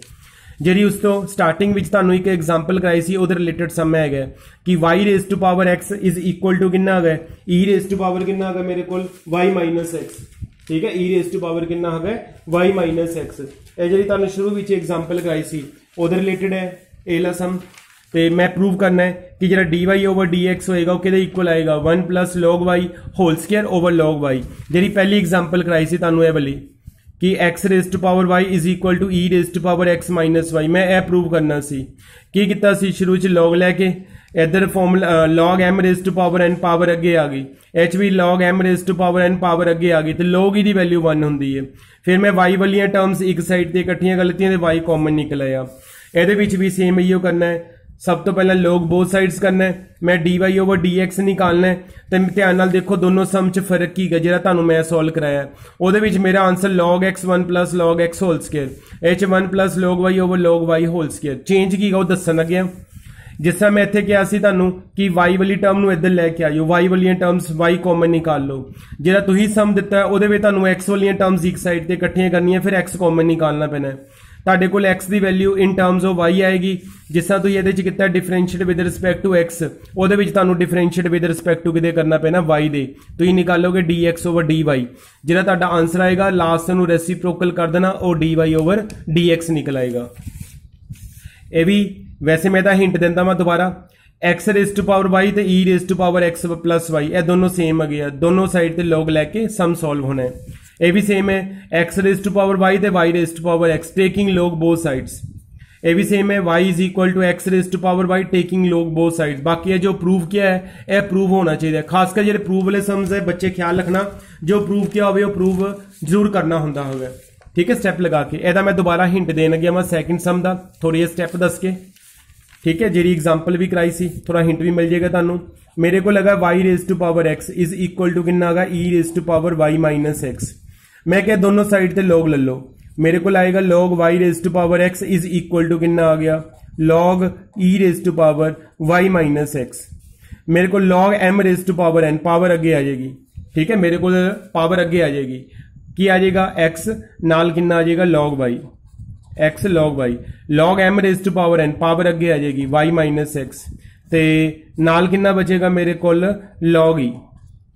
ਜਿਹੜੀ ਉਸ ਤੋਂ ਸਟਾਰਟਿੰਗ ਵਿੱਚ ਤੁਹਾਨੂੰ ਇੱਕ ਐਗਜ਼ਾਮਪਲ ਕਰਾਈ ਸੀ, ਉਹਦੇ ਰਿਲੇਟਡ ਸਮ ਹੈਗਾ ਕਿ y raise to power x is equal to ਕਿੰਨਾ ਹੈਗਾ e ਰੇਜ਼ ਟੂ ਪਾਵਰ ਕਿੰਨਾ ਹੈਗਾ ਮੇਰੇ ਕੋਲ? Y x ਠੀਕ ਹੈ? E ਰੇਜ਼ ਟੂ ਪਾਵਰ ਕਿੰਨਾ ਹੈਗਾ y x ਇਹ ਜਿਹੜੀ ਤੁਹਾਨੂੰ ਸ਼ੁਰੂ ਵਿੱਚ ਐਗਜ਼ਾਮਪਲ ਕਰਾਈ ਸੀ, ਉਹਦੇ ਰਿਲੇਟਡ ਹੈ। ਇਹ ਲਾ ਸਮ ਤੇ ਮੈਂ ਪ੍ਰੂਵ ਕਰਨਾ ਹੈ ਕਿ ਜਿਹੜਾ dy ਓਵਰ dx ਹੋਏਗਾ, ਉਹ ਕਿਹਦੇ ਇਕੁਅਲ ਆਏਗਾ? 1 log y whole square over log y ਜਿਹੜੀ ਪਹਿਲੀ ਐਗਜ਼ਾਮਪਲ ਕਰਾਈ ਸੀ ਤੁਹਾਨੂੰ ਇਹ ਵਾਲੀ, ਕਿ x raise to power y is equal to e raise to power x minus y ਮੈਂ ਇਹ ਪ੍ਰੂਵ ਕਰਨਾ ਸੀ। ਕੀ ਕੀਤਾ ਸੀ? ਸ਼ੁਰੂ ਚ log ਲੈ ਕੇ ਇਧਰ formula log m raise to power n power ਅੱਗੇ ਆ ਗਈ। h ਵੀ log m raise to power n power ਅੱਗੇ ਆ ਗਈ ਤੇ log e ਦੀ ਵੈਲਿਊ 1 ਹੁੰਦੀ ਹੈ ਫਿਰ ਮੈਂ y ਵਾਲੀਆਂ ਟਰਮਸ ਇੱਕ ਸਾਈਡ ਤੇ ਇਕੱਠੀਆਂ ਗਲਤੀਆਂ ਤੇ y ਕਾਮਨ ਨਿਕਲ ਆਇਆ। ਇਹਦੇ ਵਿੱਚ ਵੀ ਸੇਮ ਇਹੀਓ ਕਰਨਾ ਹੈ। ਸਭ ਤੋਂ ਪਹਿਲਾਂ ਲੋਗ ਬੋਥ ਸਾਈਡਸ ਕਰਨਾ ਹੈ। ਮੈਂ dy ਓਵਰ dx ਨਿਕਾਲਣਾ ਹੈ ਤੇ ਧਿਆਨ ਨਾਲ ਦੇਖੋ ਦੋਨੋਂ ਸਮ ਚ ਫ਼ਰਕ ਕੀ ਹੈ ਜਿਹੜਾ ਤੁਹਾਨੂੰ ਮੈਂ ਸੋਲਵ ਕਰਾਇਆ। ਉਹਦੇ ਵਿੱਚ ਮੇਰਾ answer log x1 log x whole square h 1 log y over log y whole square change ਕੀ ਹੈ ਉਹ ਦੱਸਣ ਲੱਗਿਆ ਜਿਸ ਤਰ੍ਹਾਂ ਮੈਂ ਇੱਥੇ ਕਿਹਾ ਸੀ ਤੁਹਾਨੂੰ ਕਿ y ਵਾਲੀ ਟਰਮ ਨੂੰ ਇੱਧਰ ਲੈ ਕੇ ਆਇਓ। y ਵਾਲੀਆਂ ਟਰਮਸ y ਕਾਮਨ ਨਿਕਾਲ ਲਓ। ਜਿਹੜਾ ਤੁਸੀਂ ਸਮ ਦਿੱਤਾ, ਉਹਦੇ ਵਿੱਚ ਤੁਹਾਨੂੰ x ਵਾਲੀਆਂ ਟਰਮਸ ਇੱਕ ਸਾਈਡ ਤੇ ਇਕੱਠੀਆਂ ਕਰਨੀਆਂ, ਫਿਰ x ਕਾਮਨ ਨਿਕਾਲਣਾ ਪੈਣਾ ਤੁਹਾਡੇ ਕੋਲ x the value in terms of y ਆਏਗੀ। ਜਿਸ ਤਰ੍ਹਾਂ ਤੁਸੀਂ ਇਹਦੇ ਚ ਕੀਤਾ differentiate with respect to x, ਉਹਦੇ ਵਿੱਚ ਤੁਹਾਨੂੰ ਡਿਫਰੈਂਸ਼ੀਏਟ ਵਿਦ ਰਿਸਪੈਕਟ ਟੂ ਕਿਦੇ ਕਰਨਾ ਪੈਣਾ? y ਦੇ। ਤੁਸੀਂ ਨਿਕਾਲੋਗੇ dx dy ਜਿਹੜਾ ਤੁਹਾਡਾ ਆਨਸਰ ਆਏਗਾ ਲਾਸਟ ਨੂੰ ਰੈਸੀਪ੍ਰੋਕਲ ਕਰ ਦੇਣਾ, ਉਹ dy dx ਨਿਕਲ ਆਏਗਾ। ਇਹ ਵੀ ਵੈਸੇ ਮੈਂ ਤਾਂ ਹਿੰਟ ਦਿੰਦਾ ਮੈਂ ਦੁਬਾਰਾ। x raise to power y ਤੇ e raise to power x y, ਇਹ ਦੋਨੋਂ ਸੇਮ ਹੈਗੇ ਆ। ਦੋਨੋਂ ਸਾਈਡ ਤੇ ਲੌਗ ਲੈ ਕੇ ਸਮ ਸੋਲਵ ਹੋਣਾ ਹੈ। ਇਹ ਵੀ ਸੇਮ ਹੈ। x raise to power y ਤੇ y raise to power x taking log both sides ਇਹ ਵੀ ਸੇਮ ਹੈ y is equal to x raised to power y taking log both sides. ਬਾਕੀ ਇਹ ਜੋ ਪ੍ਰੂਵ ਕਿਆ ਹੈ ਇਹ ਪ੍ਰੂਵ ਹੋਣਾ ਚਾਹੀਦਾ ਖਾਸ ਕਰ ਜਿਹੜੇ ਪ੍ਰੂਵ ਵਾਲੇ ਸਮਸ ਹੈ ਬੱਚੇ ਖਿਆਲ ਰੱਖਣਾ ਜੋ ਪ੍ਰੂਵ ਕਿਆ ਹੋਵੇ ਉਹ ਪ੍ਰੂਵ ਜ਼ਰੂਰ ਕਰਨਾ ਹੁੰਦਾ ਹੋਵੇ ਠੀਕ ਹੈ ਸਟੈਪ ਲਗਾ ਕੇ ਇਹਦਾ ਮੈਂ ਦੁਬਾਰਾ ਹਿੰਟ ਦੇਣ ਲੱਗਿਆ ਮੈਂ ਸੈਕਿੰਡ ਸਮ ਦਾ ਥੋੜੀ ਜਿਹੀ ਸਟੈਪ ਦੱਸ ਕੇ ਠੀਕ ਹੈ ਜਿਹੜੀ ਐਗਜ਼ਾਮਪਲ ਵੀ ਕਰਾਈ ਸੀ ਥੋੜਾ ਹਿੰਟ ਵੀ ਮਿਲ ਜਾਏਗਾ ਤੁਹਾਨੂੰ ਮੇਰੇ ਕੋਲ ਹੈਗਾ y raised to power x is equal to ਕਿੰਨਾ ਹੈਗਾ e raised to power y minus x ਮੈਂ ਕਿਹਾ ਦੋਨੋਂ ਸਾਈਡ ਤੇ log ਲੈ ਲਓ ਮੇਰੇ ਕੋਲ ਆਏਗਾ log y raised to power x is equal to ਕਿੰਨਾ ਆ ਗਿਆ log e raised to power y minus x ਮੇਰੇ ਕੋਲ log m raised to power n power ਅੱਗੇ ਆ ਜਾਏਗੀ ਠੀਕ ਹੈ ਮੇਰੇ ਕੋਲ ਪਾਵਰ ਅੱਗੇ ਆ ਜਾਏਗੀ ਕੀ ਆ ਜਾਏਗਾ x ਨਾਲ ਕਿੰਨਾ ਆ ਜਾਏਗਾ log y x log y log m raised to power n power ਅੱਗੇ ਆ ਜਾਏਗੀ y minus x ਤੇ ਨਾਲ ਕਿੰਨਾ ਬਚੇਗਾ ਮੇਰੇ ਕੋਲ log e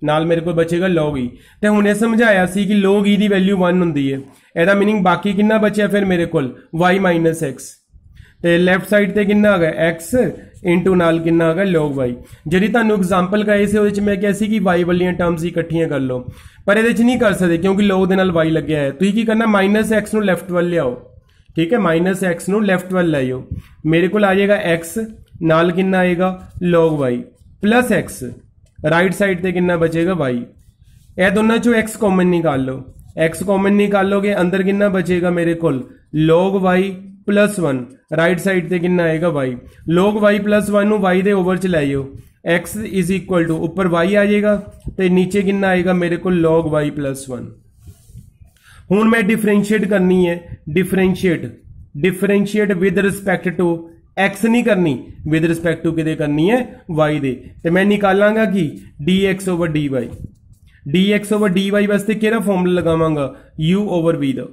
ਨਾਲ ਮੇਰੇ ਕੋਲ ਬਚੇਗਾ log e ਤੇ ਹੁਣ ਇਹ ਸਮਝਾਇਆ ਸੀ ਕਿ log e ਦੀ ਵੈਲਿਊ 1 ਹੁੰਦੀ ਹੈ ਇਹਦਾ मीनिंग ਬਾਕੀ ਕਿੰਨਾ ਬਚਿਆ ਫਿਰ ਮੇਰੇ ਕੋਲ y x ਤੇ ਲੈਫਟ ਸਾਈਡ ਤੇ ਕਿੰਨਾ ਹੈਗਾ x ਇਨਟੂ ਨਾਲ ਕਿੰਨਾ ਹੈਗਾ log y ਜਿਹੜੀ ਤੁਹਾਨੂੰ ਐਗਜ਼ਾਮਪਲ ਕਹੇ ਸੀ ਉਹਦੇ ਵਿੱਚ ਮੈਂ ਕਿਹਾ ਸੀ ਕਿ y ਵਾਲੀਆਂ ਟਰਮਸ ਇਕੱਠੀਆਂ ਕਰ ਲਓ ਪਰ ਇਹਦੇ ਵਿੱਚ ਨਹੀਂ ਕਰ ਸਕਦੇ ਕਿਉਂਕਿ log ਦੇ ਨਾਲ y ਲੱਗਿਆ ਹੈ ਤੁਸੀਂ ਕੀ ਕਰਨਾ x ਨੂੰ ਲੈਫਟ ਵੱਲ ਲਿਆਓ ਠੀਕ ਹੈ x ਨੂੰ ਲੈਫਟ ਵੱਲ ਲਾਇਓ ਮੇਰੇ ਕੋਲ ਆ ਜਾਏਗਾ x ਨਾਲ ਕਿੰਨਾ ਆਏਗਾ log y x right side ਤੇ ਕਿੰਨਾ ਬਚੇਗਾ y ਇਹ ਦੋਨਾਂ ਚੋਂ x ਕਾਮਨ ਨਿਕਾਲ ਲਓ x ਕਾਮਨ ਨਿਕਾਲੋਗੇ ਅੰਦਰ ਕਿੰਨਾ ਬਚੇਗਾ ਮੇਰੇ ਕੋਲ log y 1 ਰਾਈਟ ਸਾਈਡ ਤੇ ਕਿੰਨਾ ਆਏਗਾ y? log y 1 ਨੂੰ y ਦੇ ਓਵਰ ਚ ਲੈ ਇਕੁਅਲ ਟੂ ਉੱਪਰ y ਆ ਜਾਏਗਾ ਤੇ ਨੀਚੇ ਕਿੰਨਾ ਆਏਗਾ ਮੇਰੇ ਕੋਲ log y 1 ਹੁਣ ਮੈਂ ਡਿਫਰੈਂਸ਼ੀਏਟ ਕਰਨੀ ਹੈ differentiate differentiate with respect to x ਨਹੀਂ ਕਰਨੀ ਵਿਦ ਰਿਸਪੈਕਟ ਟੂ ਕਿਹਦੇ ਕਰਨੀ ਹੈ y ਦੇ ਤੇ ਮੈਂ ਨਿਕਾਲਾਂਗਾ ਕਿ dx dy. Dx dy ਵਾਸਤੇ ਕਿਹੜਾ ਫਾਰਮੂਲਾ ਲਗਾਵਾਂਗਾ? U v ਦਾ।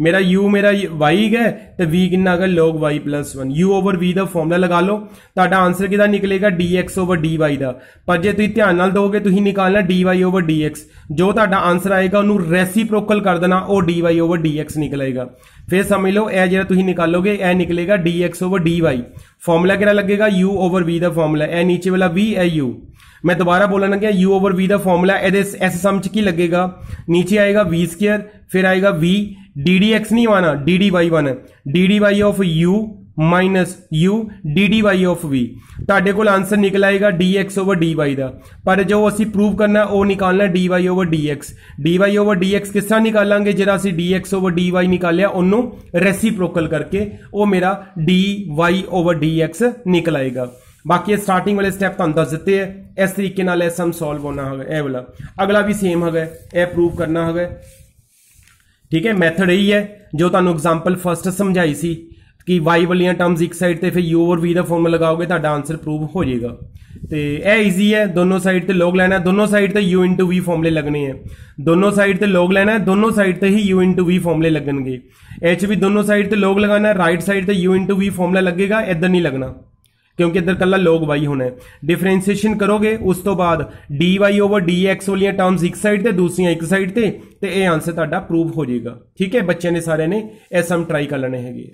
ਮੇਰਾ u, ਮੇਰਾ y ਹੈ ਤੇ v ਕਿੰਨਾ ਹੈਗਾ? log y 1 u v ਦਾ ਫਾਰਮੂਲਾ ਲਗਾ ਲਓ। ਤੁਹਾਡਾ ਆਨਸਰ ਕਿਹਦਾ ਨਿਕਲੇਗਾ? Dx dy ਦਾ। ਪਰ ਜੇ ਤੁਸੀਂ ਧਿਆਨ ਨਾਲ ਦੋਗੇ, ਤੁਸੀਂ ਨਿਕਾਲਣਾ dy dx ਜੋ ਤੁਹਾਡਾ ਆਨਸਰ ਆਏਗਾ, ਉਹਨੂੰ ਰੈਸੀਪ੍ਰੋਕਲ ਕਰ ਦੇਣਾ, ਉਹ dy dx ਨਿਕਲੇਗਾ। ਫਿਰ ਸਮਝ ਲਓ, ਇਹ ਜਿਹੜਾ ਤੁਸੀਂ ਨਿਕਾਲੋਗੇ, ਇਹ ਨਿਕਲੇਗਾ dx dy ਫਾਰਮੂਲਾ ਕਿਹੜਾ ਲੱਗੇਗਾ? U v ਦਾ ਫਾਰਮੂਲਾ ਇਹ ਨੀਚੇ ਵਾਲਾ v ਹੈ u ਮੈਂ ਦੁਬਾਰਾ ਬੋਲਣ ਲੱਗਿਆ u v ਦਾ ਫਾਰਮੂਲਾ ਇਹਦੇ ਇਸ ਸਮ ਚ ਕੀ ਲੱਗੇਗਾ ਨੀਚੇ ਆਏਗਾ v ਸਕੁਅਰ ਫਿਰ ਆਏਗਾ v, ddx ਨਹੀਂ ਆਣਾ ddy1 ddy of u minus u dd y of v ਤੁਹਾਡੇ ਕੋਲ ਆਨਸਰ ਨਿਕਲ ਆਏਗਾ dx dy ਦਾ ਪਰ ਜੋ ਅਸੀਂ ਪ੍ਰੂਵ ਕਰਨਾ ਉਹ ਨਿਕਾਲਣਾ dy dx dy dx ਕਿਸ ਤਰ੍ਹਾਂ ਨਿਕਾਲਾਂਗੇ ਜਿਹੜਾ ਅਸੀਂ dx dy ਨਿਕਾਲਿਆ ਉਹਨੂੰ ਰੈਸੀਪ੍ਰੋਕਲ ਕਰਕੇ ਉਹ ਮੇਰਾ dy dx ਨਿਕਲ ਆਏਗਾ ਬਾਕੀ ਇਹ ਸਟਾਰਟਿੰਗ ਵਾਲੇ ਸਟੈਪ ਤੁਹਾਨੂੰ ਦੱਸ ਦਿੱਤੇ ਹੈ ਇਸ ਤਰੀਕੇ ਨਾਲ ਇਹ ਸਮ ਸੋਲਵ ਹੋਣਾ ਹੈਗਾ, ਇਹ ਵਾਲਾ। ਅਗਲਾ ਵੀ ਸੇਮ ਹੈਗਾ, ਇਹ ਪ੍ਰੂਵ ਕਰਨਾ ਹੈਗਾ। ਠੀਕ ਹੈ ਮੈਥਡ ਇਹੀ ਹੈ, ਜੋ ਤੁਹਾਨੂੰ ਐਗਜ਼ਾਮਪਲ ਫਸਟ ਸਮਝਾਈ ਸੀ ਕਿ y ਵਾਲੀਆਂ ਟਰਮਸ ਇੱਕ ਸਾਈਡ ਤੇ ਫਿਰ u ਔਰ v ਦਾ ਫਾਰਮੂਲਾ ਲਗਾਓਗੇ, ਤੁਹਾਡਾ ਆਨਸਰ ਪ੍ਰੂਵ ਹੋ ਜਾਏਗਾ। ਤੇ ਇਹ ਈਜ਼ੀ ਹੈ, ਦੋਨੋਂ ਸਾਈਡ ਤੇ log ਲੈਣਾ, ਦੋਨੋਂ ਸਾਈਡ ਤੇ u v ਫਾਰਮੂਲੇ ਲੱਗਣੇ ਹੈ ਦੋਨੋਂ ਸਾਈਡ ਤੇ log ਲੈਣਾ, ਦੋਨੋਂ ਸਾਈਡ ਤੇ ਹੀ u v ਫਾਰਮੂਲੇ ਲੱਗਣਗੇ। ਇਹ ਚ ਵੀ ਦੋਨੋਂ ਸਾਈਡ ਤੇ log ਲਗਾਣਾ ਰਾਈਟ ਸਾਈਡ ਤੇ u v ਫਾਰਮੂਲਾ ਲੱਗੇਗਾ, ਇਧਰ ਨਹੀਂ ਲੱਗਣਾ। ਕਿਉਂਕਿ ਇੱਧਰ ਕੱਲਾ log y ਹੋਣਾ ਹੈ। ਡਿਫਰੈਂਸ਼ੀਏਸ਼ਨ ਕਰੋਗੇ, ਉਸ ਤੋਂ ਬਾਅਦ dy dx ਵਾਲੀਆਂ ਟਰਮਸ ਇੱਕ ਸਾਈਡ ਤੇ, ਦੂਸਰੀਆਂ ਇੱਕ ਸਾਈਡ ਤੇ ਤੇ ਇਹ ਆਨਸਰ ਤੁਹਾਡਾ ਪ੍ਰੂਵ ਹੋ ਜਾਏਗਾ। ਠੀਕ ਹੈ? ਬੱਚਿਆਂ ਨੇ ਸਾਰਿਆਂ ਨੇ ਇਹ ਸਮ ਟਰਾਈ ਕਰ ਲੈਣੇ ਹੈਗੇ